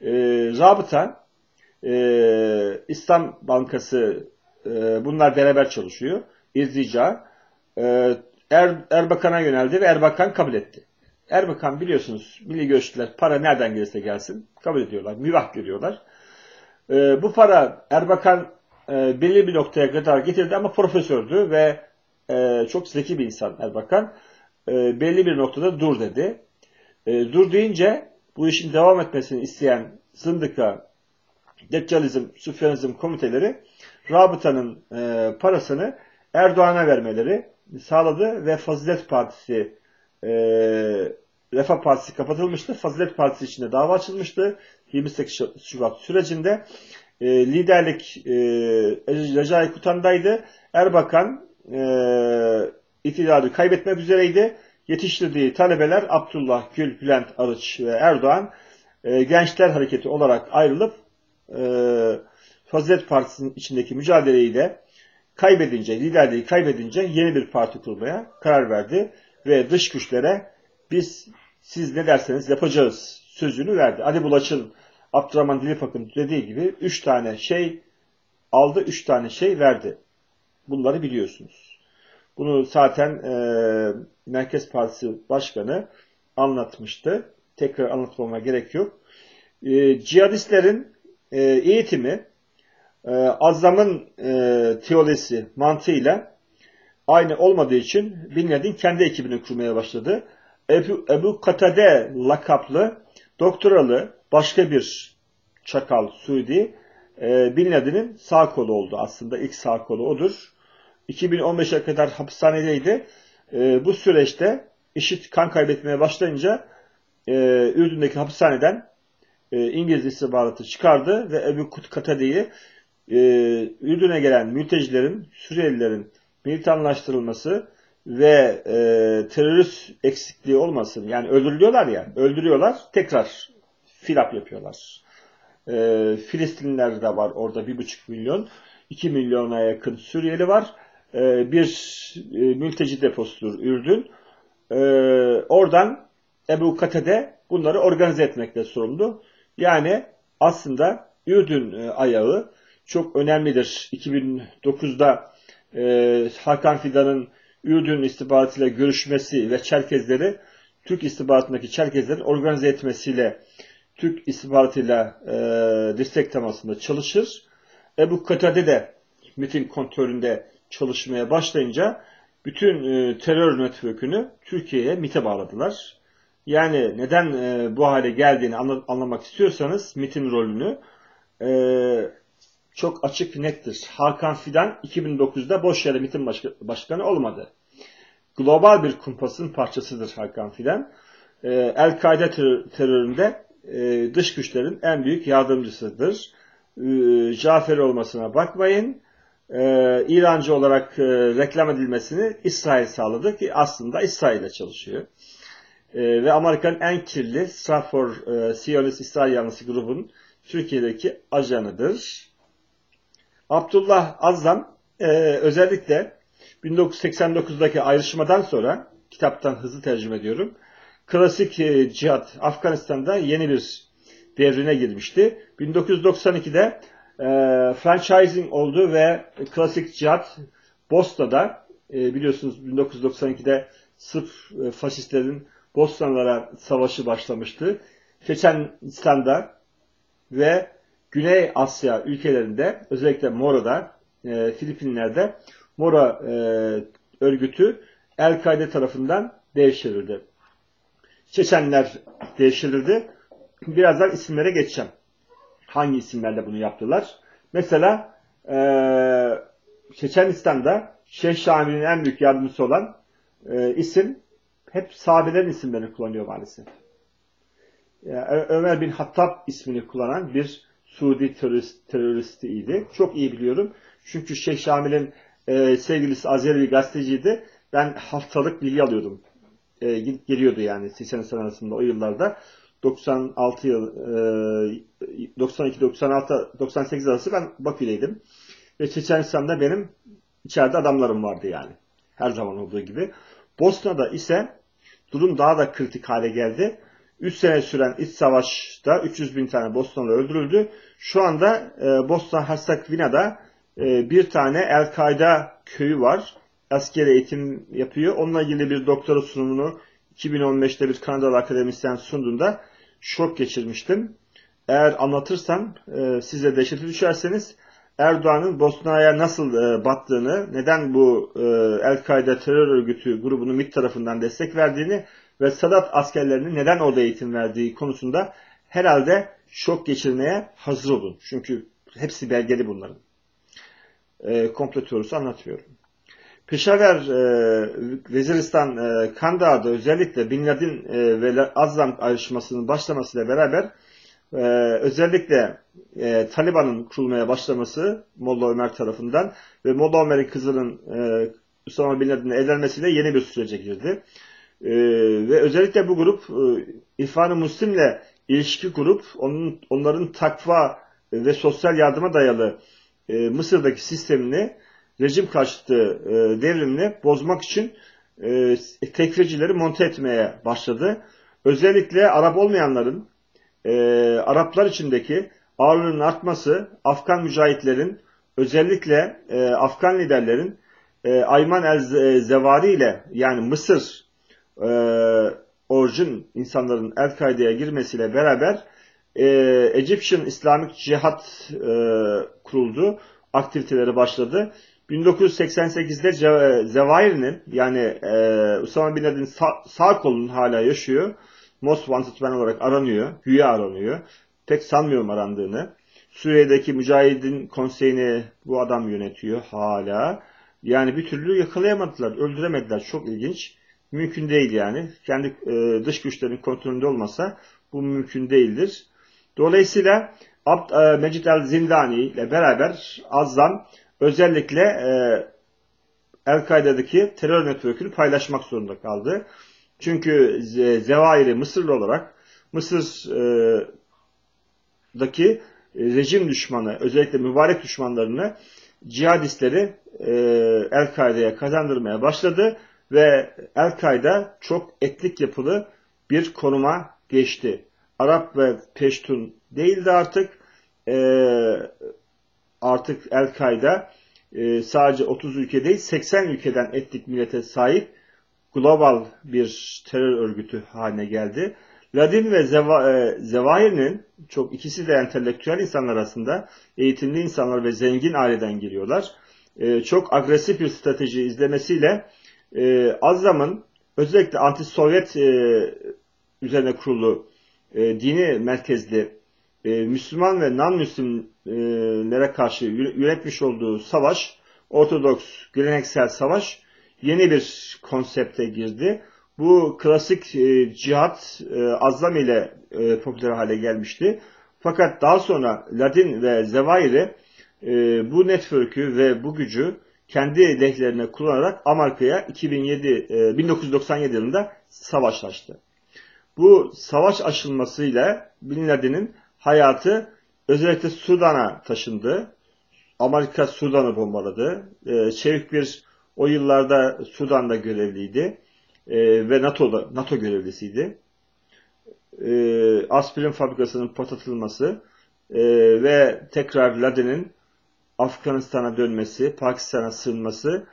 e, rabıta e, İslam Bankası e, bunlar beraber çalışıyor. İzdica e, er, Erbakan'a yöneldi ve Erbakan kabul etti. Erbakan biliyorsunuz milli görüşçüler para nereden gelirse gelsin kabul ediyorlar. Müvah görüyorlar. E, bu para Erbakan e, belli bir noktaya kadar getirdi ama profesördü ve e, çok zeki bir insan Erbakan. E, belli bir noktada dur dedi. E, dur deyince bu işin devam etmesini isteyen zındıka, deccalizm, süfyanizm komiteleri rabıtanın e, parasını Erdoğan'a vermeleri sağladı ve Fazilet Partisi e, Refah Partisi kapatılmıştı. Fazilet Partisi içinde dava açılmıştı. 28 Şubat sürecinde e, liderlik e, Recai Kutan'daydı. Erbakan e, iktidarı kaybetmek üzereydi. Yetiştirdiği talebeler Abdullah Gül, Bülent Arıç ve Erdoğan e, Gençler Hareketi olarak ayrılıp e, Fazilet Partisi'nin içindeki mücadeleyi de kaybedince, liderliği kaybedince yeni bir parti kurmaya karar verdi ve dış güçlere biz siz ne derseniz yapacağız sözünü verdi. Ali Bulaç'ın Abdurrahman Dilipak'ın dediği gibi üç tane şey aldı, üç tane şey verdi. Bunları biliyorsunuz. Bunu zaten e, Merkez Partisi Başkanı anlatmıştı. Tekrar anlatmama gerek yok. E, cihadistlerin e, eğitimi e, Azam'ın e, teolojisi mantığıyla aynı olmadığı için Bin Laden kendi ekibini kurmaya başladı. Ebu, Ebu Katade lakaplı doktoralı başka bir çakal Suudi e, Bin Laden'in sağ kolu oldu aslında. ilk sağ kolu odur. 2015'e kadar hapishanedeydi. E, bu süreçte işit kan kaybetmeye başlayınca e, Ürdün'deki hapishaneden e, İngiliz istihbaratı çıkardı ve Ebu Katade'yi e, Ürdün'e gelen mültecilerin, Suriyelilerin militanlaştırılması ve e, terörist eksikliği olmasın. Yani öldürülüyorlar ya, öldürüyorlar, tekrar filap yapıyorlar. E, Filistinliler de var orada bir buçuk milyon. 2 milyona yakın Suriyeli var. E, bir e, mülteci deposudur Ürdün. E, oradan Ebu Katede bunları organize etmekle sorumlu. Yani aslında Ürdün e, ayağı çok önemlidir. 2009'da e, Hakan Fidan'ın Ürdün istihbaratıyla görüşmesi ve Çerkezleri Türk istihbaratındaki Çerkezlerin organize etmesiyle Türk istihbaratıyla e, destek temasında çalışır. Ebu Katade de MIT'in kontrolünde çalışmaya başlayınca bütün e, terör network'ünü Türkiye'ye MIT'e bağladılar. Yani neden e, bu hale geldiğini anla, anlamak istiyorsanız MIT'in rolünü e, çok açık nettir. Hakan Fidan 2009'da boş yere MIT'in başkanı olmadı. Global bir kumpasın parçasıdır Hakan Fidan. E, El-Kaide teröründe e, dış güçlerin en büyük yardımcısıdır. E, Cafer olmasına bakmayın. E, İrancı olarak e, reklam edilmesini İsrail sağladı ki aslında İsrail ile çalışıyor. Ve Amerika'nın en kirli Stratfor e, Siyonist İsrail yanlısı grubun Türkiye'deki ajanıdır. Abdullah Azam e, özellikle 1989'daki ayrışmadan sonra kitaptan hızlı tercüme ediyorum. Klasik e, cihat Afganistan'da yeni bir devrine girmişti. 1992'de e, franchising oldu ve klasik cihat Bosna'da e, biliyorsunuz 1992'de Sırp e, faşistlerin Bosnalılara savaşı başlamıştı. Çeçenistan'da ve Güney Asya ülkelerinde özellikle Mora'da, e, Filipinler'de Mora e, örgütü El-Kaide tarafından devşirildi. Çeçenler devşirildi. Birazdan isimlere geçeceğim. Hangi isimlerle bunu yaptılar? Mesela e, Çeçenistan'da Şeyh Şamil'in en büyük yardımcısı olan e, isim hep sahabelerin isimlerini kullanıyor maalesef. Yani Ömer bin Hattab ismini kullanan bir Suudi terörist, teröristiydi. Çok iyi biliyorum. Çünkü Şeyh Şamil'in e, sevgilisi Azeri bir gazeteciydi. Ben haftalık bilgi alıyordum. E, geliyordu yani 80 sene arasında o yıllarda. 96 yıl, e, 92, 96, 98 arası ben Bakü'deydim. Ve Çeçenistan'da benim içeride adamlarım vardı yani. Her zaman olduğu gibi. Bosna'da ise durum daha da kritik hale geldi. 3 sene süren iç savaşta 300 bin tane Bosnalı öldürüldü. Şu anda e, Bosna Herzegovina'da e, bir tane El-Kaide köyü var. Askeri eğitim yapıyor. Onunla ilgili bir doktora sunumunu 2015'te bir Kanadalı akademisyen sunduğunda şok geçirmiştim. Eğer anlatırsam e, size dehşete düşerseniz Erdoğan'ın Bosna'ya nasıl e, battığını, neden bu e, El-Kaide terör örgütü grubunun MİT tarafından destek verdiğini ve Sadat askerlerinin neden orada eğitim verdiği konusunda herhalde şok geçirmeye hazır olun. Çünkü hepsi belgeli bunların. E, komplo teorisi anlatmıyorum. Peşaver e, Veziristan e, Kandahar'da özellikle Bin Laden e, ve Azam ayrışmasının başlamasıyla beraber e, özellikle e, Taliban'ın kurulmaya başlaması Molla Ömer tarafından ve Molla Ömer'in kızının e, Osama Bin Laden'e evlenmesiyle yeni bir sürece girdi. E, ve özellikle bu grup e, İrfan-ı Müslim'le ilişki kurup onun, onların takva ve sosyal yardıma dayalı e, Mısır'daki sistemini rejim karşıtı e, devrimini bozmak için e, tekfircileri monte etmeye başladı. Özellikle Arap olmayanların e, Araplar içindeki ağırlığının artması Afgan mücahitlerin özellikle e, Afgan liderlerin e, Ayman el-Zevari ile yani Mısır e, orijin insanların El-Kaide'ye girmesiyle beraber e, Egyptian Islamic Cihat e, kuruldu. Aktiviteleri başladı. 1988'de Zevair'in yani e, Usama Bin Laden'in sağ, sağ kolunun hala yaşıyor. Most Wanted Man olarak aranıyor. Güya aranıyor. Pek sanmıyorum arandığını. Suriye'deki mücahidin konseyini bu adam yönetiyor hala. Yani bir türlü yakalayamadılar, öldüremediler. Çok ilginç. Mümkün değil yani. Kendi e, dış güçlerin kontrolünde olmasa bu mümkün değildir. Dolayısıyla Abd e, Mecid el-Zindani ile beraber Azam özellikle e, El-Kaide'deki terör network'ünü paylaşmak zorunda kaldı. Çünkü Zevair'i Mısırlı olarak Mısır'daki e, rejim düşmanı, özellikle mübarek düşmanlarını cihadistleri e, El-Kaide'ye kazandırmaya başladı ve El-Kaide çok etnik yapılı bir konuma geçti. Arap ve Peştun değildi artık. E, artık El-Kaide e, sadece 30 ülke değil 80 ülkeden etnik millete sahip global bir terör örgütü haline geldi. Ladin ve Zeva, e, Zevahir'in çok ikisi de entelektüel insanlar arasında eğitimli insanlar ve zengin aileden geliyorlar. E, çok agresif bir strateji izlemesiyle e, Azam'ın özellikle anti-Sovyet e, üzerine kurulu e, dini merkezli e, Müslüman ve non-Müslümlere karşı yönetmiş olduğu savaş, Ortodoks geleneksel savaş yeni bir konsepte girdi. Bu klasik e, cihat e, azam ile e, popüler hale gelmişti. Fakat daha sonra Ladin ve Zevair'i e, bu network'ü ve bu gücü kendi lehlerine kullanarak Amerika'ya 2007 e, 1997 yılında savaş açtı. Bu savaş açılmasıyla Bin Laden'in hayatı özellikle Sudan'a taşındı. Amerika Sudan'ı bombaladı. E, çevik bir O yıllarda Sudan'da görevliydi e, ve NATO'da NATO görevlisiydi. E, aspirin fabrikasının patlatılması e, ve tekrar Laden'in Afganistan'a dönmesi, Pakistan'a sığınması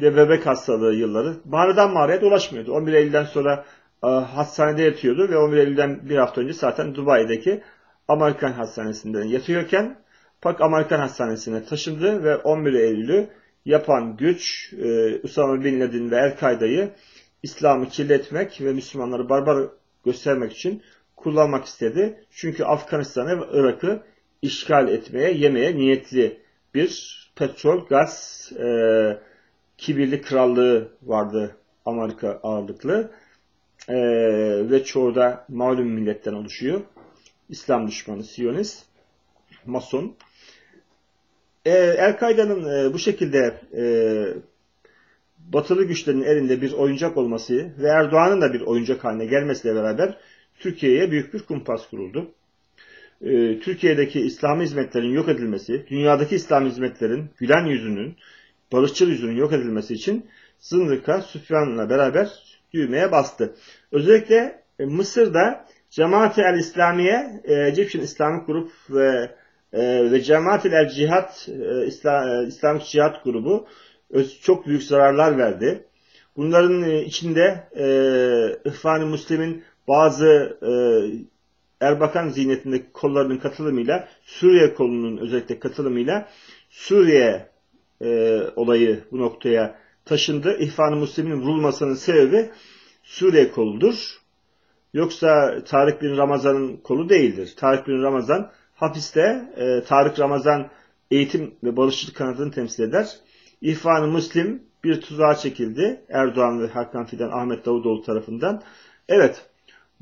ve bebek hastalığı yılları mağaradan mağaraya dolaşmıyordu. 11 Eylül'den sonra e, hastanede yatıyordu ve 11 Eylül'den bir hafta önce zaten Dubai'deki Amerikan hastanesinde yatıyorken Pak Amerikan hastanesine taşındı ve 11 Eylül'ü yapan güç e, Usama Bin Laden ve El-Kaide'yi İslam'ı kirletmek ve Müslümanları barbar göstermek için kullanmak istedi. Çünkü Afganistan'ı ve Irak'ı işgal etmeye, yemeye niyetli bir petrol, gaz, e, kibirli krallığı vardı Amerika ağırlıklı. E, ve çoğu da malum milletten oluşuyor. İslam düşmanı, Siyonist, Mason. E, El-Kaide'nin e, bu şekilde e, batılı güçlerin elinde bir oyuncak olması ve Erdoğan'ın da bir oyuncak haline gelmesiyle beraber Türkiye'ye büyük bir kumpas kuruldu. Ee, Türkiye'deki İslam hizmetlerin yok edilmesi, dünyadaki İslam hizmetlerin gülen yüzünün, barışçıl yüzünün yok edilmesi için Zındık'a Süfyan'la beraber düğmeye bastı. Özellikle e, Mısır'da Cemaat-i El-İslamiye, e, Egyptian Islamic Group ve e, ve Cemaat-i El-Cihat, e, İslam, İslamik Cihat grubu çok büyük zararlar verdi. Bunların içinde e, İhvan-ı Müslim'in bazı e, Erbakan zihniyetindeki kollarının katılımıyla Suriye kolunun özellikle katılımıyla Suriye e, olayı bu noktaya taşındı. İhvan-ı Müslim'in vurulmasının sebebi Suriye koludur. Yoksa Tarık bin Ramazan'ın kolu değildir. Tarık bin Ramazan hapiste e, Tarık Ramazan eğitim ve barışçılık kanadını temsil eder. İhvan-ı Müslim bir tuzağa çekildi. Erdoğan ve Hakan Fidan Ahmet Davutoğlu tarafından. Evet,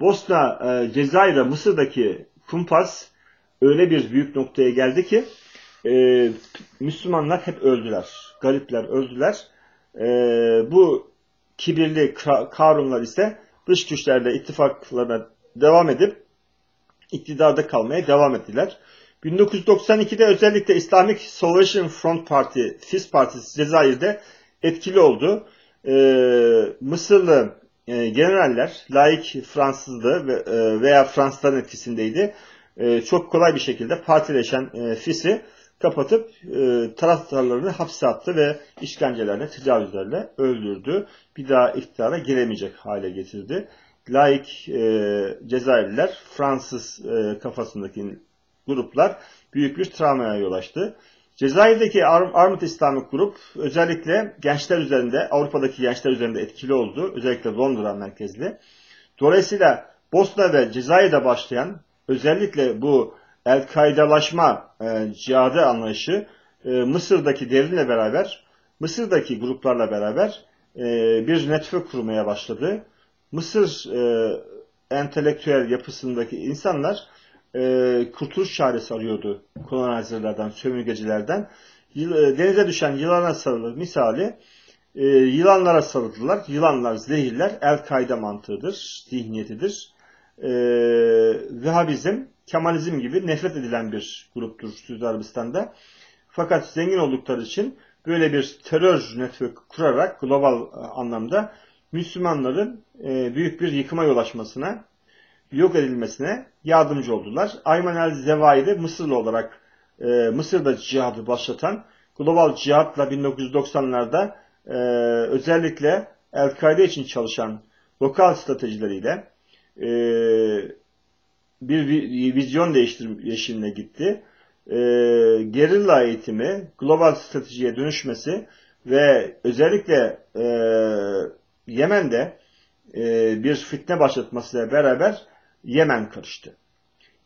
Bosna, e, Cezayir Mısır'daki kumpas öyle bir büyük noktaya geldi ki e, Müslümanlar hep öldüler. Garipler öldüler. E, bu kibirli Karunlar ise dış güçlerde ittifaklarına devam edip iktidarda kalmaya devam ettiler. 1992'de özellikle Islamic Salvation Front Party, FIS Partisi Cezayir'de etkili oldu. Ee, Mısırlı e, generaller, laik Fransızdı e, veya Fransızların etkisindeydi. E, çok kolay bir şekilde partileşen e, FIS'i kapatıp e, taraftarlarını hapse attı ve işkencelerle, tecavüzlerle öldürdü. Bir daha iktidara giremeyecek hale getirdi. Laik e, Cezayirliler Fransız kafasındaki gruplar büyük bir travmaya yol açtı. Cezayir'deki Armut İslamik Grup özellikle gençler üzerinde, Avrupa'daki gençler üzerinde etkili oldu. Özellikle Londra merkezli. Dolayısıyla Bosna ve Cezayir'de başlayan özellikle bu El-Kaidalaşma e, cihadı anlayışı e, Mısır'daki devrimle beraber, Mısır'daki gruplarla beraber e, bir network kurmaya başladı. Mısır e, entelektüel yapısındaki insanlar e, kurtuluş çaresi arıyordu kolonizörlerden, sömürgecilerden. Yıl, e, denize düşen yılana sarılır misali e, yılanlara sarıldılar. Yılanlar zehirler, el-kaide mantığıdır, zihniyetidir. E, Vehhabizm, Kemalizm gibi nefret edilen bir gruptur Suudi Arabistan'da. Fakat zengin oldukları için böyle bir terör network kurarak global anlamda Müslümanların e, büyük bir yıkıma yol açmasına yok edilmesine yardımcı oldular. Ayman el-Zevairi Mısırlı olarak e, Mısır'da cihadı başlatan global cihatla 1990'larda e, özellikle El-Kaide için çalışan lokal stratejileriyle e, bir, vizyon değişimine gitti. E, gerilla eğitimi, global stratejiye dönüşmesi ve özellikle e, Yemen'de e, bir fitne başlatmasıyla beraber Yemen karıştı.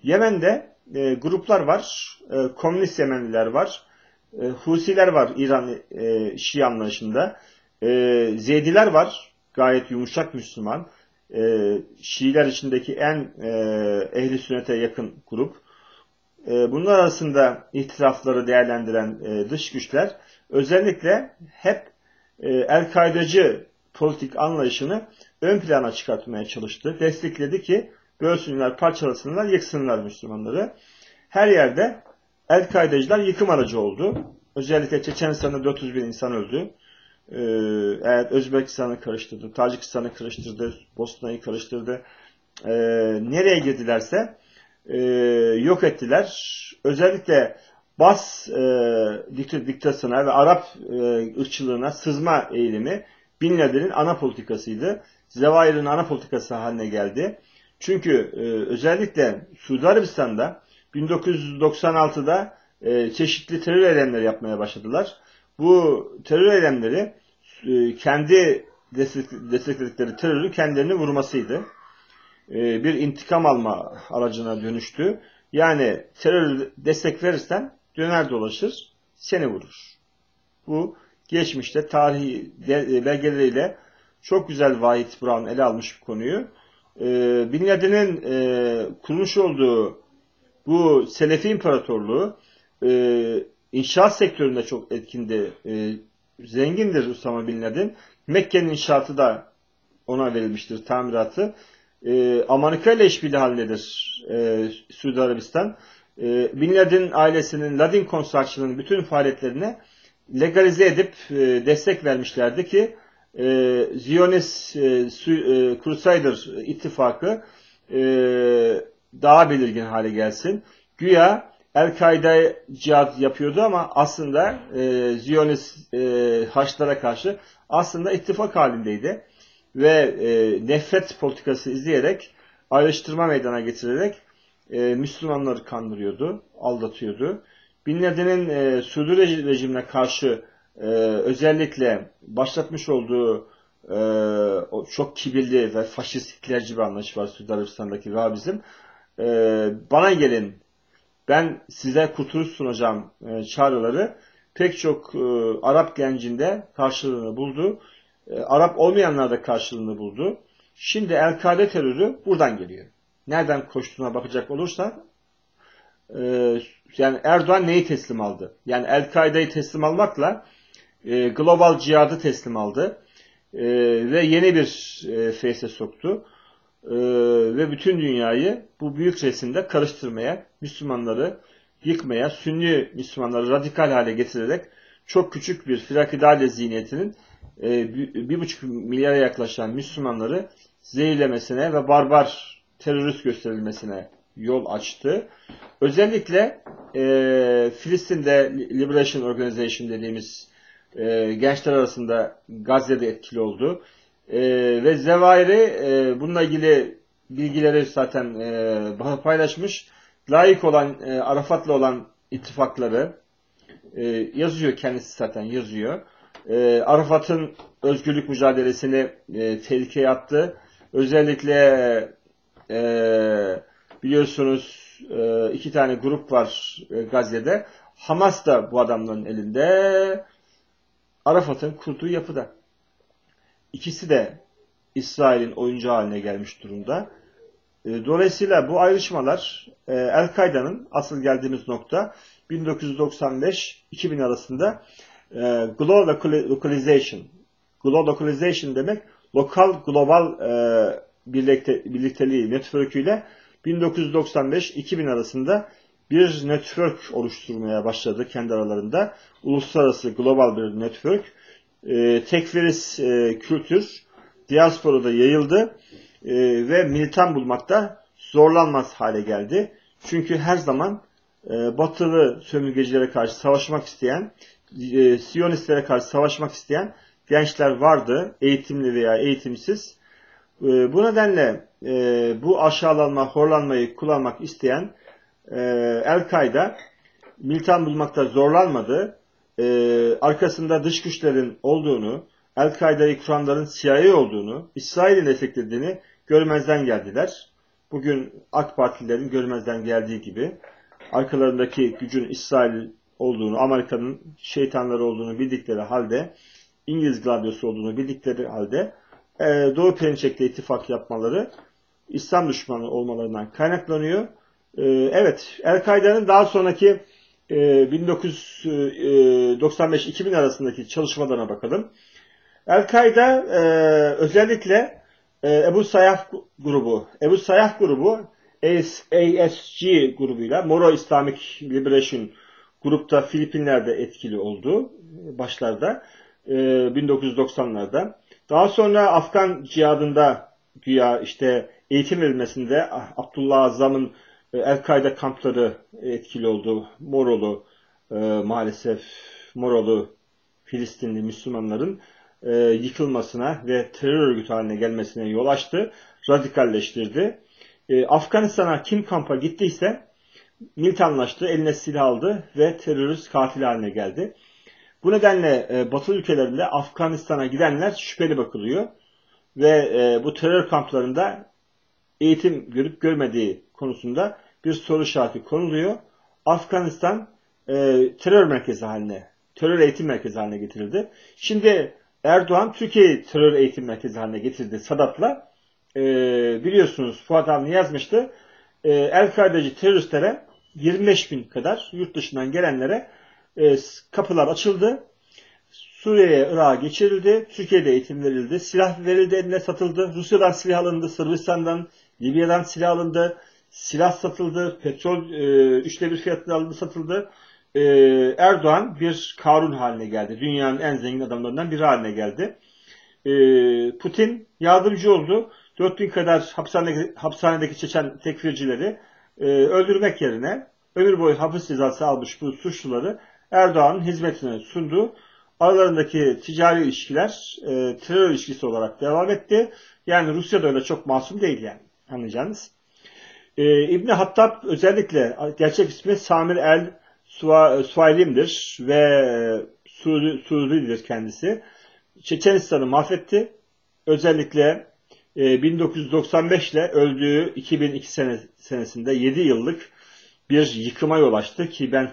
Yemen'de e, gruplar var. E, komünist Yemenliler var. E, Husiler var İran e, Şii anlayışında. E, Zeydiler var. Gayet yumuşak Müslüman. E, Şiiler içindeki en e, ehli sünnete yakın grup. E, bunlar arasında ihtilafları değerlendiren e, dış güçler özellikle hep e, El-Kaidacı politik anlayışını ön plana çıkartmaya çalıştı. Destekledi ki bölsünler, parçalasınlar, yıksınlar Müslümanları. Her yerde El-Kaideciler yıkım aracı oldu. Özellikle Çeçenistan'da 400 bin insan öldü. Ee, evet Özbekistan'ı karıştırdı, Tacikistan'ı karıştırdı, Bosna'yı karıştırdı. Ee, nereye girdilerse e, yok ettiler. Özellikle Bas e, diktasına ve Arap e, ırkçılığına sızma eğilimi Bin Laden'in ana politikasıydı. Zevahir'in ana politikası haline geldi. Çünkü e, özellikle Suudi Arabistan'da 1996'da e, çeşitli terör eylemleri yapmaya başladılar. Bu terör eylemleri e, kendi destekledikleri terörü kendilerini vurmasıydı. E, bir intikam alma aracına dönüştü. Yani terör destek verirsen döner dolaşır seni vurur. Bu geçmişte tarihi belgeleriyle çok güzel Vahit Brown ele almış bir konuyu. E, Bin Laden'in e, kurmuş olduğu bu Selefi İmparatorluğu e, inşaat sektöründe çok etkindi. E, zengindir Usama Bin Laden. Mekke'nin inşaatı da ona verilmiştir tamiratı. E, Amerika ile işbirliği halindedir e, Suudi Arabistan. E, Bin Laden ailesinin Ladin Construction'ın bütün faaliyetlerine legalize edip e, destek vermişlerdi ki e, Zionist e, e, Crusader ittifakı e, daha belirgin hale gelsin. Güya El-Kaide cihat yapıyordu ama aslında e, Zionist e, Haçlara karşı aslında ittifak halindeydi. Ve e, nefret politikası izleyerek ayrıştırma meydana getirerek e, Müslümanları kandırıyordu, aldatıyordu. Bin Laden'in e, Suudi rejimine karşı e, özellikle başlatmış olduğu e, o çok kibirli ve faşist Hitlerci bir anlayış var Suudi Arabistan'daki Vahhabizm. E, bana gelin ben size kurtuluş sunacağım e, çağrıları pek çok e, Arap gencinde karşılığını buldu. E, Arap olmayanlar da karşılığını buldu. Şimdi El-Kaide terörü buradan geliyor. Nereden koştuğuna bakacak olursa e, yani Erdoğan neyi teslim aldı? Yani El-Kaide'yi teslim almakla e, global cihadı teslim aldı. E, ve yeni bir e, feyse soktu. E, ve bütün dünyayı bu büyük resimde karıştırmaya, Müslümanları yıkmaya, Sünni Müslümanları radikal hale getirerek çok küçük bir firakidale zihniyetinin e, bir buçuk milyara yaklaşan Müslümanları zehirlemesine ve barbar terörist gösterilmesine yol açtı. Özellikle e, Filistin'de Liberation Organization dediğimiz e, gençler arasında Gazze'de etkili oldu. E, ve Zevahiri e, bununla ilgili bilgileri zaten e, paylaşmış. Layık olan, e, Arafat'la olan ittifakları e, yazıyor kendisi zaten yazıyor. E, Arafat'ın özgürlük mücadelesini e, tehlikeye attı. Özellikle e, biliyorsunuz e, iki tane grup var e, Gazze'de. Hamas da bu adamların elinde. Arafat'ın kurduğu yapıda. İkisi de İsrail'in oyuncu haline gelmiş durumda. E, dolayısıyla bu ayrışmalar e, El-Kaide'nin asıl geldiğimiz nokta 1995-2000 arasında e, Global Localization. Global Localization demek lokal global birlikte, birlikteliği network'üyle 1995-2000 arasında bir network oluşturmaya başladı kendi aralarında. Uluslararası global bir network. E, tekfiriz e, kültür diasporada yayıldı e, ve militan bulmakta zorlanmaz hale geldi. Çünkü her zaman e, batılı sömürgecilere karşı savaşmak isteyen, e, Siyonistlere karşı savaşmak isteyen gençler vardı. Eğitimli veya eğitimsiz. E, bu nedenle e, bu aşağılanma, horlanmayı kullanmak isteyen El-Kaide militan bulmakta zorlanmadı. E, arkasında dış güçlerin olduğunu, El-Kaide'yi kuranların CIA olduğunu, İsrail'in desteklediğini görmezden geldiler. Bugün AK Partililerin görmezden geldiği gibi arkalarındaki gücün İsrail olduğunu, Amerika'nın şeytanları olduğunu bildikleri halde, İngiliz gladyosu olduğunu bildikleri halde e, Doğu Perinçek'te ittifak yapmaları İslam düşmanı olmalarından kaynaklanıyor. E, evet, El-Kaide'nin daha sonraki e, 1995-2000 arasındaki çalışmalarına bakalım. El-Kaide e, özellikle e, Ebu Sayyaf grubu, Ebu Sayyaf grubu ASG grubuyla Moro Islamic Liberation grupta Filipinler'de etkili oldu başlarda. e, 1990'larda. Daha sonra Afgan cihadında güya işte eğitim verilmesinde Abdullah Azam'ın e, El-Kaide kampları etkili oldu. Morolu e, maalesef Morolu Filistinli Müslümanların e, yıkılmasına ve terör örgütü haline gelmesine yol açtı. Radikalleştirdi. E, Afganistan'a kim kampa gittiyse militanlaştı, eline silah aldı ve terörist katil haline geldi. Bu nedenle e, Batı ülkelerinde Afganistan'a gidenler şüpheli bakılıyor ve e, bu terör kamplarında eğitim görüp görmediği konusunda bir soru işareti konuluyor. Afganistan e, terör merkezi haline, terör eğitim merkezi haline getirildi. Şimdi Erdoğan Türkiye'yi terör eğitim merkezi haline getirdi Sadat'la. E, biliyorsunuz Fuat Avni yazmıştı. E, El-Kaide'ci teröristlere 25 bin kadar yurt dışından gelenlere e, kapılar açıldı. Suriye'ye, Irak'a geçirildi. Türkiye'de eğitim verildi. Silah verildi, eline satıldı. Rusya'dan silah alındı. Sırbistan'dan, Libya'dan silah alındı. Silah satıldı. Petrol e, üçte bir fiyatına alındı, satıldı. E, Erdoğan bir Karun haline geldi. Dünyanın en zengin adamlarından biri haline geldi. E, Putin yardımcı oldu. 4000 kadar hapishanedeki, hapishanedeki Çeçen tekfircileri e, öldürmek yerine ömür boyu hapis cezası almış bu suçluları Erdoğan'ın hizmetine sundu. Aralarındaki ticari ilişkiler e, terör ilişkisi olarak devam etti. Yani Rusya da öyle çok masum değil yani anlayacağınız. E, İbni Hattab özellikle gerçek ismi Samir El Suaylim'dir ve Suudi, Suudi'dir kendisi. Çeçenistan'ı mahvetti. Özellikle e, 1995 ile öldüğü 2002 sene, senesinde 7 yıllık bir yıkıma yol açtı ki ben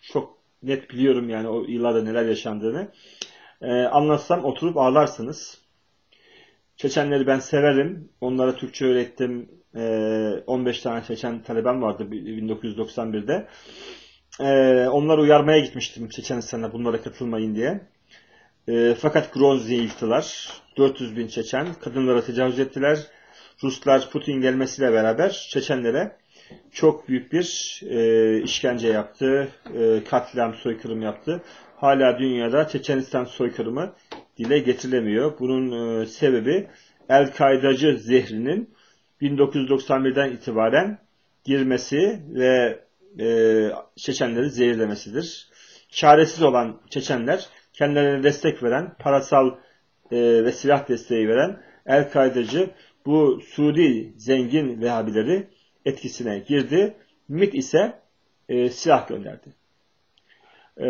çok net biliyorum yani o yıllarda neler yaşandığını. E, anlatsam oturup ağlarsınız. Çeçenleri ben severim. Onlara Türkçe öğrettim. E, 15 tane Çeçen talebem vardı 1991'de. E, onları uyarmaya gitmiştim Çeçenistan'a bunlara katılmayın diye. E, fakat Grozny'yi yıktılar. 400 bin Çeçen. Kadınlara tecavüz ettiler. Ruslar Putin gelmesiyle beraber Çeçenlere çok büyük bir e, işkence yaptı, e, katliam, soykırım yaptı. Hala dünyada Çeçenistan soykırımı dile getirilemiyor. Bunun e, sebebi El-Kaidacı zehrinin 1991'den itibaren girmesi ve e, Çeçenleri zehirlemesidir. Çaresiz olan Çeçenler kendilerine destek veren, parasal e, ve silah desteği veren El-Kaidacı bu Suudi zengin Vehhabileri etkisine girdi. MIT ise e, silah gönderdi. E,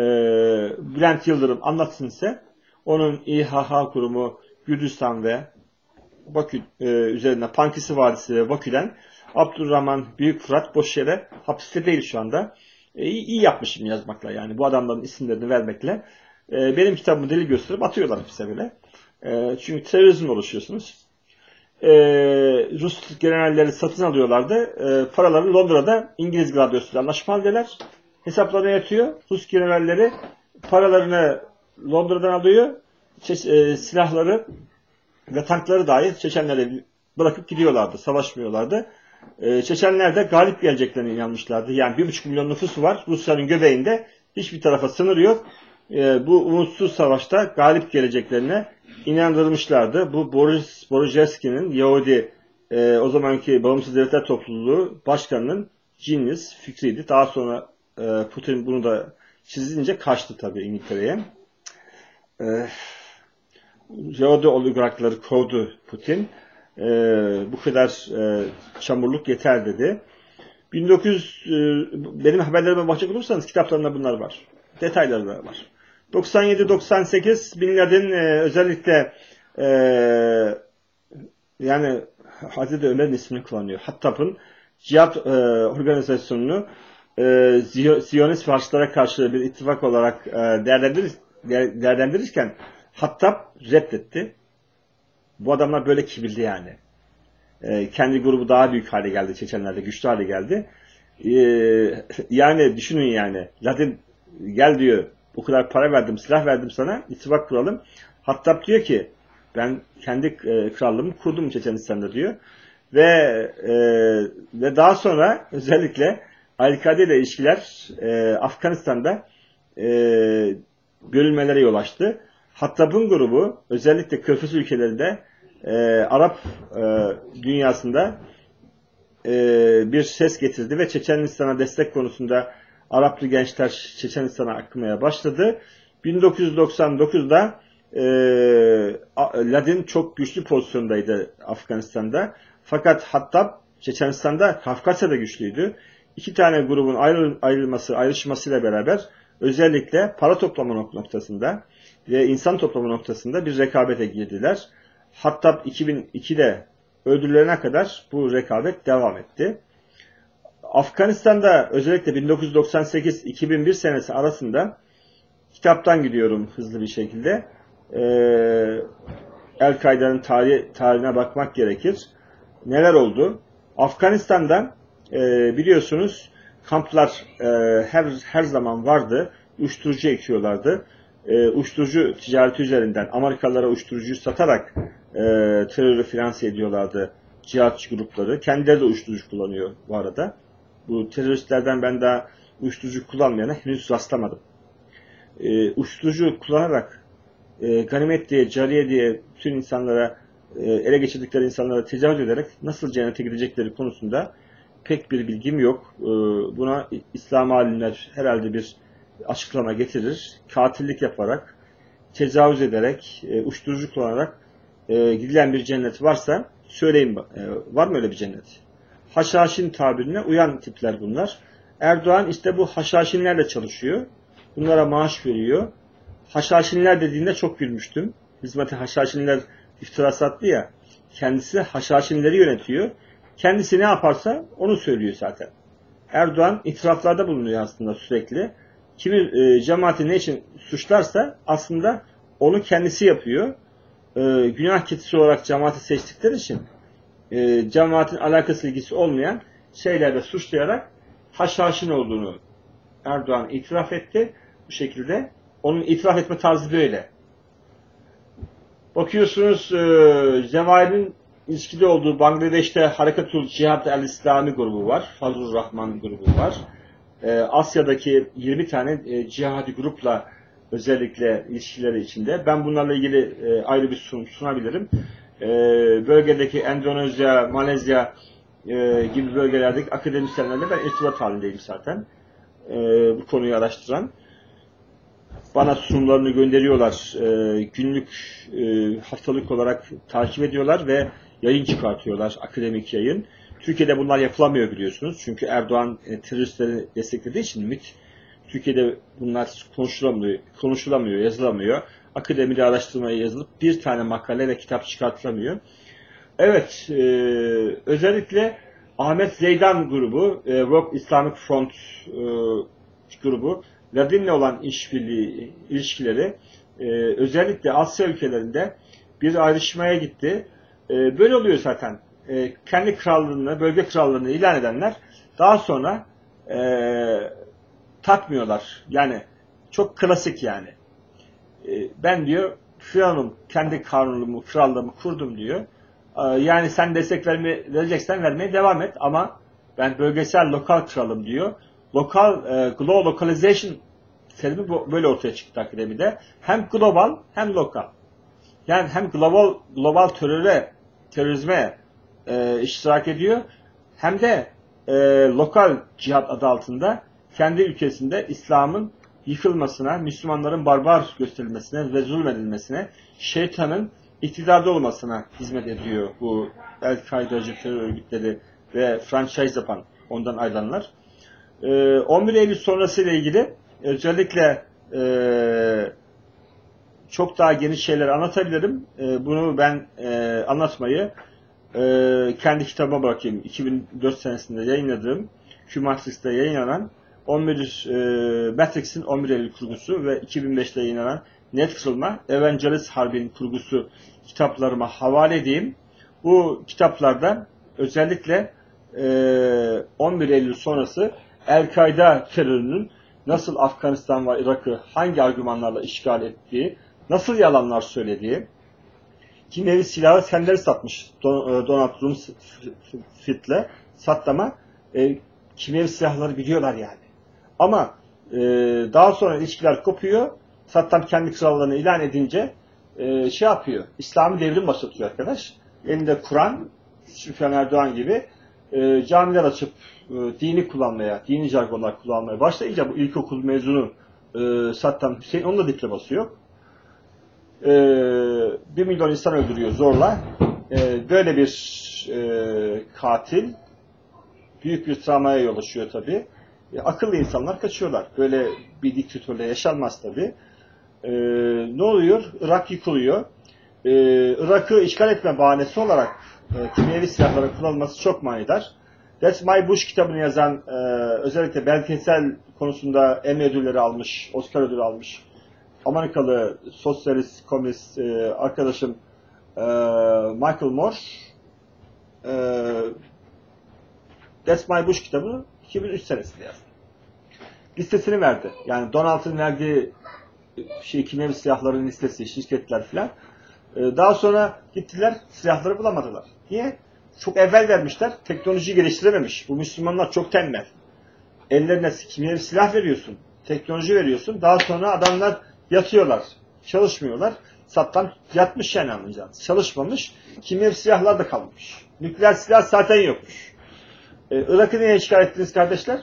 Bülent Yıldırım anlatsın ise onun İHH kurumu Gürcistan ve Bakü e, üzerinde Pankisi Vadisi ve Bakü'den Abdurrahman Büyük Fırat boş yere hapiste değil şu anda. E, iyi, iyi yapmışım yazmakla yani bu adamların isimlerini vermekle. E, benim kitabımı deli gösterip atıyorlar hapise böyle. E, çünkü terörizm oluşuyorsunuz e, Rus generalleri satın alıyorlardı. E, paraları Londra'da İngiliz gladyosuyla anlaşma haldeler. Hesaplarına yatıyor. Rus generalleri paralarını Londra'dan alıyor. E, silahları ve tankları dahi Çeçenlere bırakıp gidiyorlardı. Savaşmıyorlardı. E, Çeçenler de galip geleceklerine inanmışlardı. Yani bir buçuk milyon nüfusu var. Rusya'nın göbeğinde hiçbir tarafa sınır yok. E, bu umutsuz savaşta galip geleceklerine inandırmışlardı. Bu Boris Borojevski'nin Yahudi e, o zamanki Bağımsız Devletler Topluluğu başkanının ciniz fikriydi. Daha sonra e, Putin bunu da çizince kaçtı tabii İngiltere'ye. E, Yahudi oligarkları kovdu Putin. E, bu kadar e, çamurluk yeter dedi. 1900 e, benim haberlerime bakacak olursanız kitaplarında bunlar var. Detayları da var. 97-98 Bin Laden e, özellikle e, yani Hazreti Ömer'in ismini kullanıyor. Hattab'ın cihat e, organizasyonunu e, Ziyonist Farslara karşı bir ittifak olarak e, değerlendirir, değerlendirirken Hattab reddetti. Bu adamlar böyle kibirli yani. E, kendi grubu daha büyük hale geldi. Çeçenlerde güçlü hale geldi. E, yani düşünün yani. Latin gel diyor o kadar para verdim, silah verdim sana, ittifak kuralım. Hatta diyor ki ben kendi e, krallığımı kurdum Çeçenistan'da diyor. Ve e, ve daha sonra özellikle Al-Kaide ile ilişkiler e, Afganistan'da e, bölünmelere yol açtı. Hattab'ın grubu özellikle Körfez ülkelerinde e, Arap e, dünyasında e, bir ses getirdi ve Çeçenistan'a destek konusunda Araplı gençler Çeçenistan'a akmaya başladı. 1999'da e, Ladin çok güçlü pozisyondaydı Afganistan'da. Fakat Hattab Çeçenistan'da Kafkasya'da güçlüydü. İki tane grubun ayrıl, ayrılması, ayrışmasıyla beraber özellikle para toplama noktasında ve insan toplama noktasında bir rekabete girdiler. Hattab 2002'de öldürülene kadar bu rekabet devam etti. Afganistan'da özellikle 1998-2001 senesi arasında kitaptan gidiyorum hızlı bir şekilde. Ee, El-Kaide'nin tarih, tarihine bakmak gerekir. Neler oldu? Afganistan'da e, biliyorsunuz kamplar e, her her zaman vardı. Uyuşturucu ekiyorlardı. E, uyuşturucu ticareti üzerinden Amerikalılara uyuşturucu satarak e, terörü finanse ediyorlardı cihatçı grupları. Kendileri de uyuşturucu kullanıyor bu arada. Bu teröristlerden ben daha uyuşturucu kullanmayana henüz rastlamadım. E, uyuşturucu kullanarak e, ganimet diye, cariye diye bütün insanlara e, ele geçirdikleri insanlara tecavüz ederek nasıl cennete gidecekleri konusunda pek bir bilgim yok. E, buna İslam alimler herhalde bir açıklama getirir. Katillik yaparak, tecavüz ederek, e, uyuşturucu kullanarak e, gidilen bir cennet varsa söyleyin e, var mı öyle bir cennet? Haşhaşin tabirine uyan tipler bunlar. Erdoğan işte bu haşhaşinlerle çalışıyor. Bunlara maaş veriyor. Haşhaşinler dediğinde çok gülmüştüm. Hizmeti haşhaşinler iftirası attı ya. Kendisi haşhaşinleri yönetiyor. Kendisi ne yaparsa onu söylüyor zaten. Erdoğan itiraflarda bulunuyor aslında sürekli. Kimi e, cemaati ne için suçlarsa aslında onu kendisi yapıyor. E, günah keçisi olarak cemaati seçtikleri için e, cemaatin alakası ilgisi olmayan şeylerle suçlayarak haşhaşin olduğunu Erdoğan itiraf etti. Bu şekilde. Onun itiraf etme tarzı böyle. Bakıyorsunuz e, Cevahir'in ilişkili olduğu Bangladeş'te Harekatul Cihad el İslami grubu var. Fazlur Rahman grubu var. E, Asya'daki 20 tane e, cihadi grupla özellikle ilişkileri içinde. Ben bunlarla ilgili e, ayrı bir sunum sunabilirim. E, bölgedeki Endonezya, Malezya e, gibi bölgelerdeki akademisyenlerle ben irtibat halindeyim zaten. E, bu konuyu araştıran bana sunumlarını gönderiyorlar. E, günlük e, haftalık olarak takip ediyorlar ve yayın çıkartıyorlar, akademik yayın. Türkiye'de bunlar yapılamıyor biliyorsunuz. Çünkü Erdoğan e, teröristleri desteklediği için MİT, Türkiye'de bunlar konuşulamıyor, konuşulamıyor, yazılamıyor. Akademide araştırmaya yazılıp bir tane makale ve kitap çıkartılamıyor. Evet, e, özellikle Ahmet Zeydan grubu, e, World Islamic Front e, grubu Ladin'le olan işbirliği ilişkileri e, özellikle Asya ülkelerinde bir ayrışmaya gitti. E, böyle oluyor zaten. E, kendi krallığını, bölge krallığını ilan edenler daha sonra e, takmıyorlar. Yani çok klasik yani. E, ben diyor Firavun'um kendi kanunlumu, krallığımı kurdum diyor. E, yani sen destek verme, vereceksen vermeye devam et ama ben bölgesel lokal kralım diyor lokal e, global localization terimi böyle ortaya çıktı akademide. Hem global hem lokal. Yani hem global global teröre, terörizme e, iştirak ediyor hem de e, lokal cihat adı altında kendi ülkesinde İslam'ın yıkılmasına, Müslümanların barbar gösterilmesine ve zulmedilmesine, şeytanın iktidarda olmasına hizmet ediyor bu El-Kaide'cı terör örgütleri ve franchise yapan ondan ayrılanlar. 11 ee, Eylül sonrası ile ilgili özellikle e, çok daha geniş şeyler anlatabilirim. E, bunu ben e, anlatmayı e, kendi kitabıma bırakayım. 2004 senesinde yayınladığım Humanist'te yayınlanan 11 e, Matrix'in 11 Eylül kurgusu ve 2005'te yayınlanan Net Kırılma Evangelist Harbi'nin kurgusu kitaplarıma havale edeyim. Bu kitaplarda özellikle e, 11 Eylül sonrası El-Kaide terörünün nasıl Afganistan ve Irak'ı hangi argümanlarla işgal ettiği, nasıl yalanlar söylediği, kimyevi silahı kendileri satmış e, Donald Rumsfeld'le Saddam'a e, kimyevi silahları biliyorlar yani. Ama e, daha sonra ilişkiler kopuyor. Saddam kendi krallığını ilan edince e, şey yapıyor. İslami devrim başlatıyor arkadaş. Elinde Kur'an, Süfyan Erdoğan gibi e, camiler açıp e, dini kullanmaya, dini jargonlar kullanmaya başlayınca bu ilkokul mezunu e, Saddam Hüseyin onun da diploması yok. E, bir milyon insan öldürüyor zorla. E, böyle bir e, katil büyük bir travmaya yol açıyor tabi. E, akıllı insanlar kaçıyorlar. Böyle bir diktatörle yaşanmaz tabi. E, ne oluyor? Irak yıkılıyor. E, Irak'ı işgal etme bahanesi olarak e, kimyevi silahların kullanılması çok manidar. That's My Bush kitabını yazan e, özellikle belgesel konusunda Emmy ödülleri almış, Oscar ödülü almış Amerikalı sosyalist, komünist e, arkadaşım e, Michael Moore e, That's My Bush kitabını 2003 senesinde yazdı. Listesini verdi. Yani Donald'ın verdiği şey kimyevi silahların listesi, şirketler filan. E, daha sonra gittiler silahları bulamadılar. Niye? Çok evvel vermişler. Teknolojiyi geliştirememiş. Bu Müslümanlar çok tembel. Ellerine kimyevi silah veriyorsun. Teknoloji veriyorsun. Daha sonra adamlar yatıyorlar. Çalışmıyorlar. Saddam yatmış yani anlayacağınız. Çalışmamış. Kimyevi silahlar da kalmamış. Nükleer silah zaten yokmuş. Ee, Irak'ı niye işgal ettiniz kardeşler?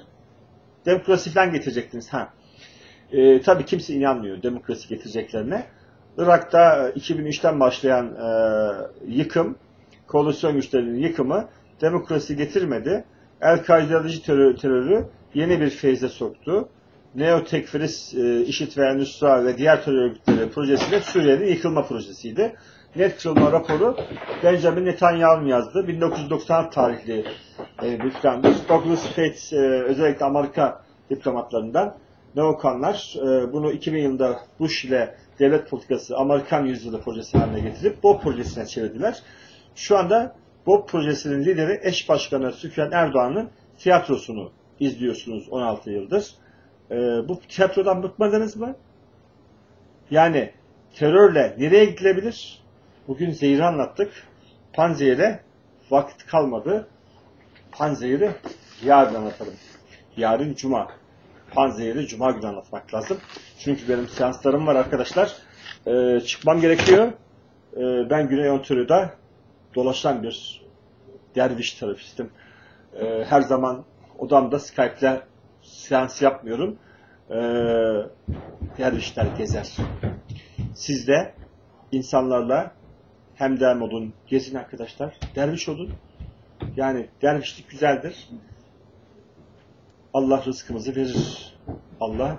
Demokrasi falan getirecektiniz. Ha. Ee, tabii kimse inanmıyor demokrasi getireceklerine. Irak'ta 2003'ten başlayan e, yıkım, koalisyon güçlerinin yıkımı demokrasi getirmedi. El-Kaide'ci terör, terörü yeni bir feyze soktu. Neo-Tekfirist, e, IŞİD ve Nusra ve diğer terör örgütleri projesi de Suriye'nin yıkılma projesiydi. Net kırılma raporu Benjamin Netanyahu yazdı. 1990 tarihli e, plandır. Douglas Fates e, özellikle Amerika diplomatlarından neokanlar e, bunu 2000 yılında Bush ile devlet politikası Amerikan yüzyılı projesi haline getirip BOP projesine çevirdiler. Şu anda BOP projesinin lideri eş başkanı Süfyan Erdoğan'ın tiyatrosunu izliyorsunuz 16 yıldır. E, bu tiyatrodan bıkmadınız mı? Yani terörle nereye gidilebilir? Bugün zehri anlattık. Panzehir'e vakit kalmadı. Panzehir'i yarın anlatalım. Yarın Cuma. Panzehir'i Cuma günü anlatmak lazım. Çünkü benim seanslarım var arkadaşlar. Ee, çıkmam gerekiyor. Ee, ben Güney Ontario'da dolaşan bir derviş terapistim. Ee, her zaman odamda Skype'le seans yapmıyorum. Ee, dervişler gezer. Siz de insanlarla hem derm olun, gezin arkadaşlar. Derviş olun. Yani dervişlik güzeldir. Allah rızkımızı verir. Allah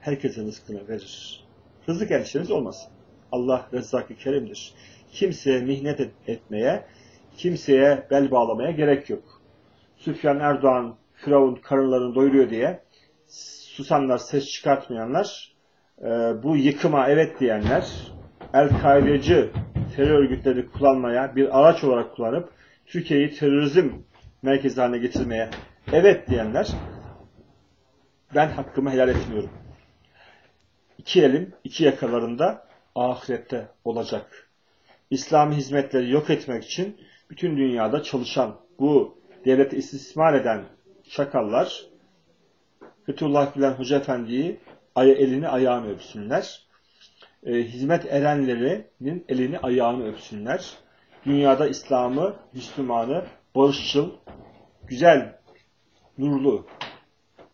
herkesin rızkını verir. Rızık endişeniz olmasın. Allah rezzak-ı kerimdir. Kimseye mihnet et etmeye, kimseye bel bağlamaya gerek yok. Süfyan Erdoğan, Firavun karınlarını doyuruyor diye susanlar, ses çıkartmayanlar, e, bu yıkıma evet diyenler, El-Kaide'ci terör örgütleri kullanmaya, bir araç olarak kullanıp Türkiye'yi terörizm merkezi haline getirmeye evet diyenler ben hakkımı helal etmiyorum. İki elim iki yakalarında ahirette olacak. İslami hizmetleri yok etmek için bütün dünyada çalışan bu devleti istismar eden çakallar Fethullah Gülen Hoca Efendi'yi elini ayağını öpsünler. E, hizmet erenlerinin elini ayağını öpsünler. Dünyada İslam'ı, Müslüman'ı barışçıl, güzel, nurlu,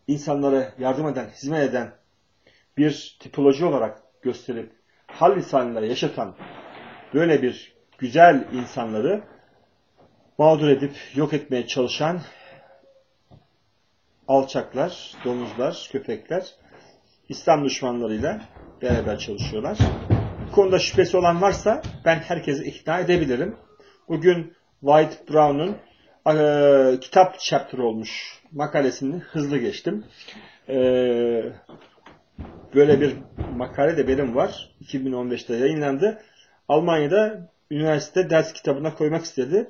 insanlara yardım eden, hizmet eden bir tipoloji olarak gösterip hal lisanıyla yaşatan böyle bir güzel insanları mağdur edip yok etmeye çalışan alçaklar, domuzlar, köpekler İslam düşmanlarıyla beraber çalışıyorlar. Bu konuda şüphesi olan varsa ben herkesi ikna edebilirim. Bugün White Brown'un e, kitap chapter olmuş makalesini hızlı geçtim. E, böyle bir makale de benim var. 2015'te yayınlandı. Almanya'da üniversite ders kitabına koymak istedi.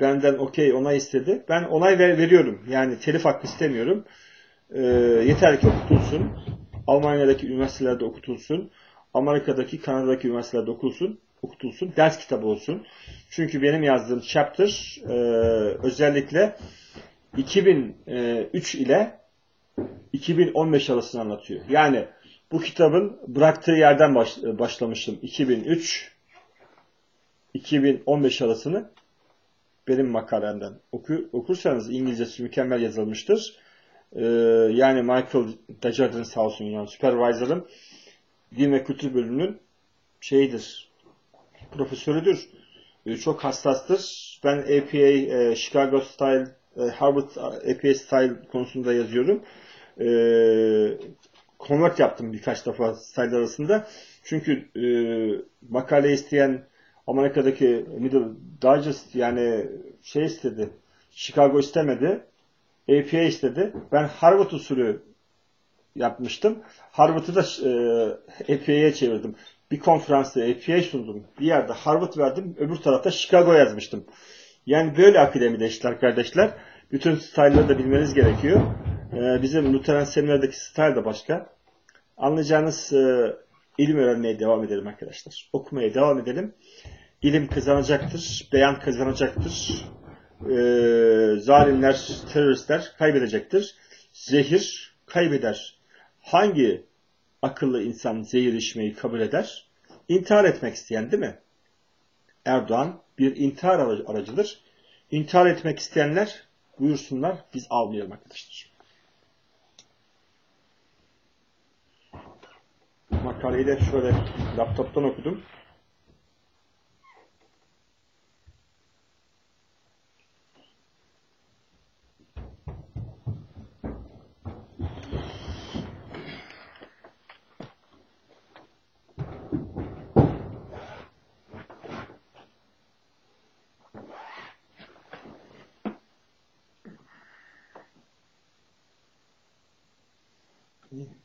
Benden okey onay istedi. Ben onay ver, veriyorum. Yani telif hakkı istemiyorum. E, yeter ki okutulsun. Almanya'daki üniversitelerde okutulsun. Amerika'daki, Kanada'daki üniversitelerde okulsun, okutulsun. Ders kitabı olsun. Çünkü benim yazdığım chapter e, özellikle 2003 ile 2015 arasını anlatıyor. Yani Bu kitabın bıraktığı yerden baş, başlamıştım. 2003 2015 arasını benim makalemden oku, okursanız İngilizcesi mükemmel yazılmıştır. Ee, yani Michael Desjardins sağ olsun yani supervisor'ım din ve kültür bölümünün şeyidir, profesörüdür. Ee, çok hassastır. Ben APA, e, Chicago Style, e, Harvard APA Style konusunda yazıyorum. E, convert yaptım birkaç defa style arasında. Çünkü e, makale isteyen Amerika'daki Middle Digest yani şey istedi. Chicago istemedi. APA istedi. Ben Harvard usulü yapmıştım. Harvard'ı da e, APA'ya çevirdim. Bir konferansta APA sundum. Bir yerde Harvard verdim. Öbür tarafta Chicago yazmıştım. Yani böyle akademide işler kardeşler. Bütün style'ları da bilmeniz gerekiyor. E, bizim Lutheran seminerdeki style da başka. Anlayacağınız e, ilim öğrenmeye devam edelim arkadaşlar. Okumaya devam edelim. İlim kazanacaktır. Beyan kazanacaktır. E, zalimler, teröristler kaybedecektir. Zehir kaybeder. Hangi akıllı insan zehir içmeyi kabul eder? İntihar etmek isteyen değil mi? Erdoğan bir intihar aracıdır. İntihar etmek isteyenler buyursunlar biz almayalım arkadaşlar. Makaleyi de şöyle laptoptan okudum.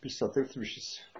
Bir satır bitmişiz.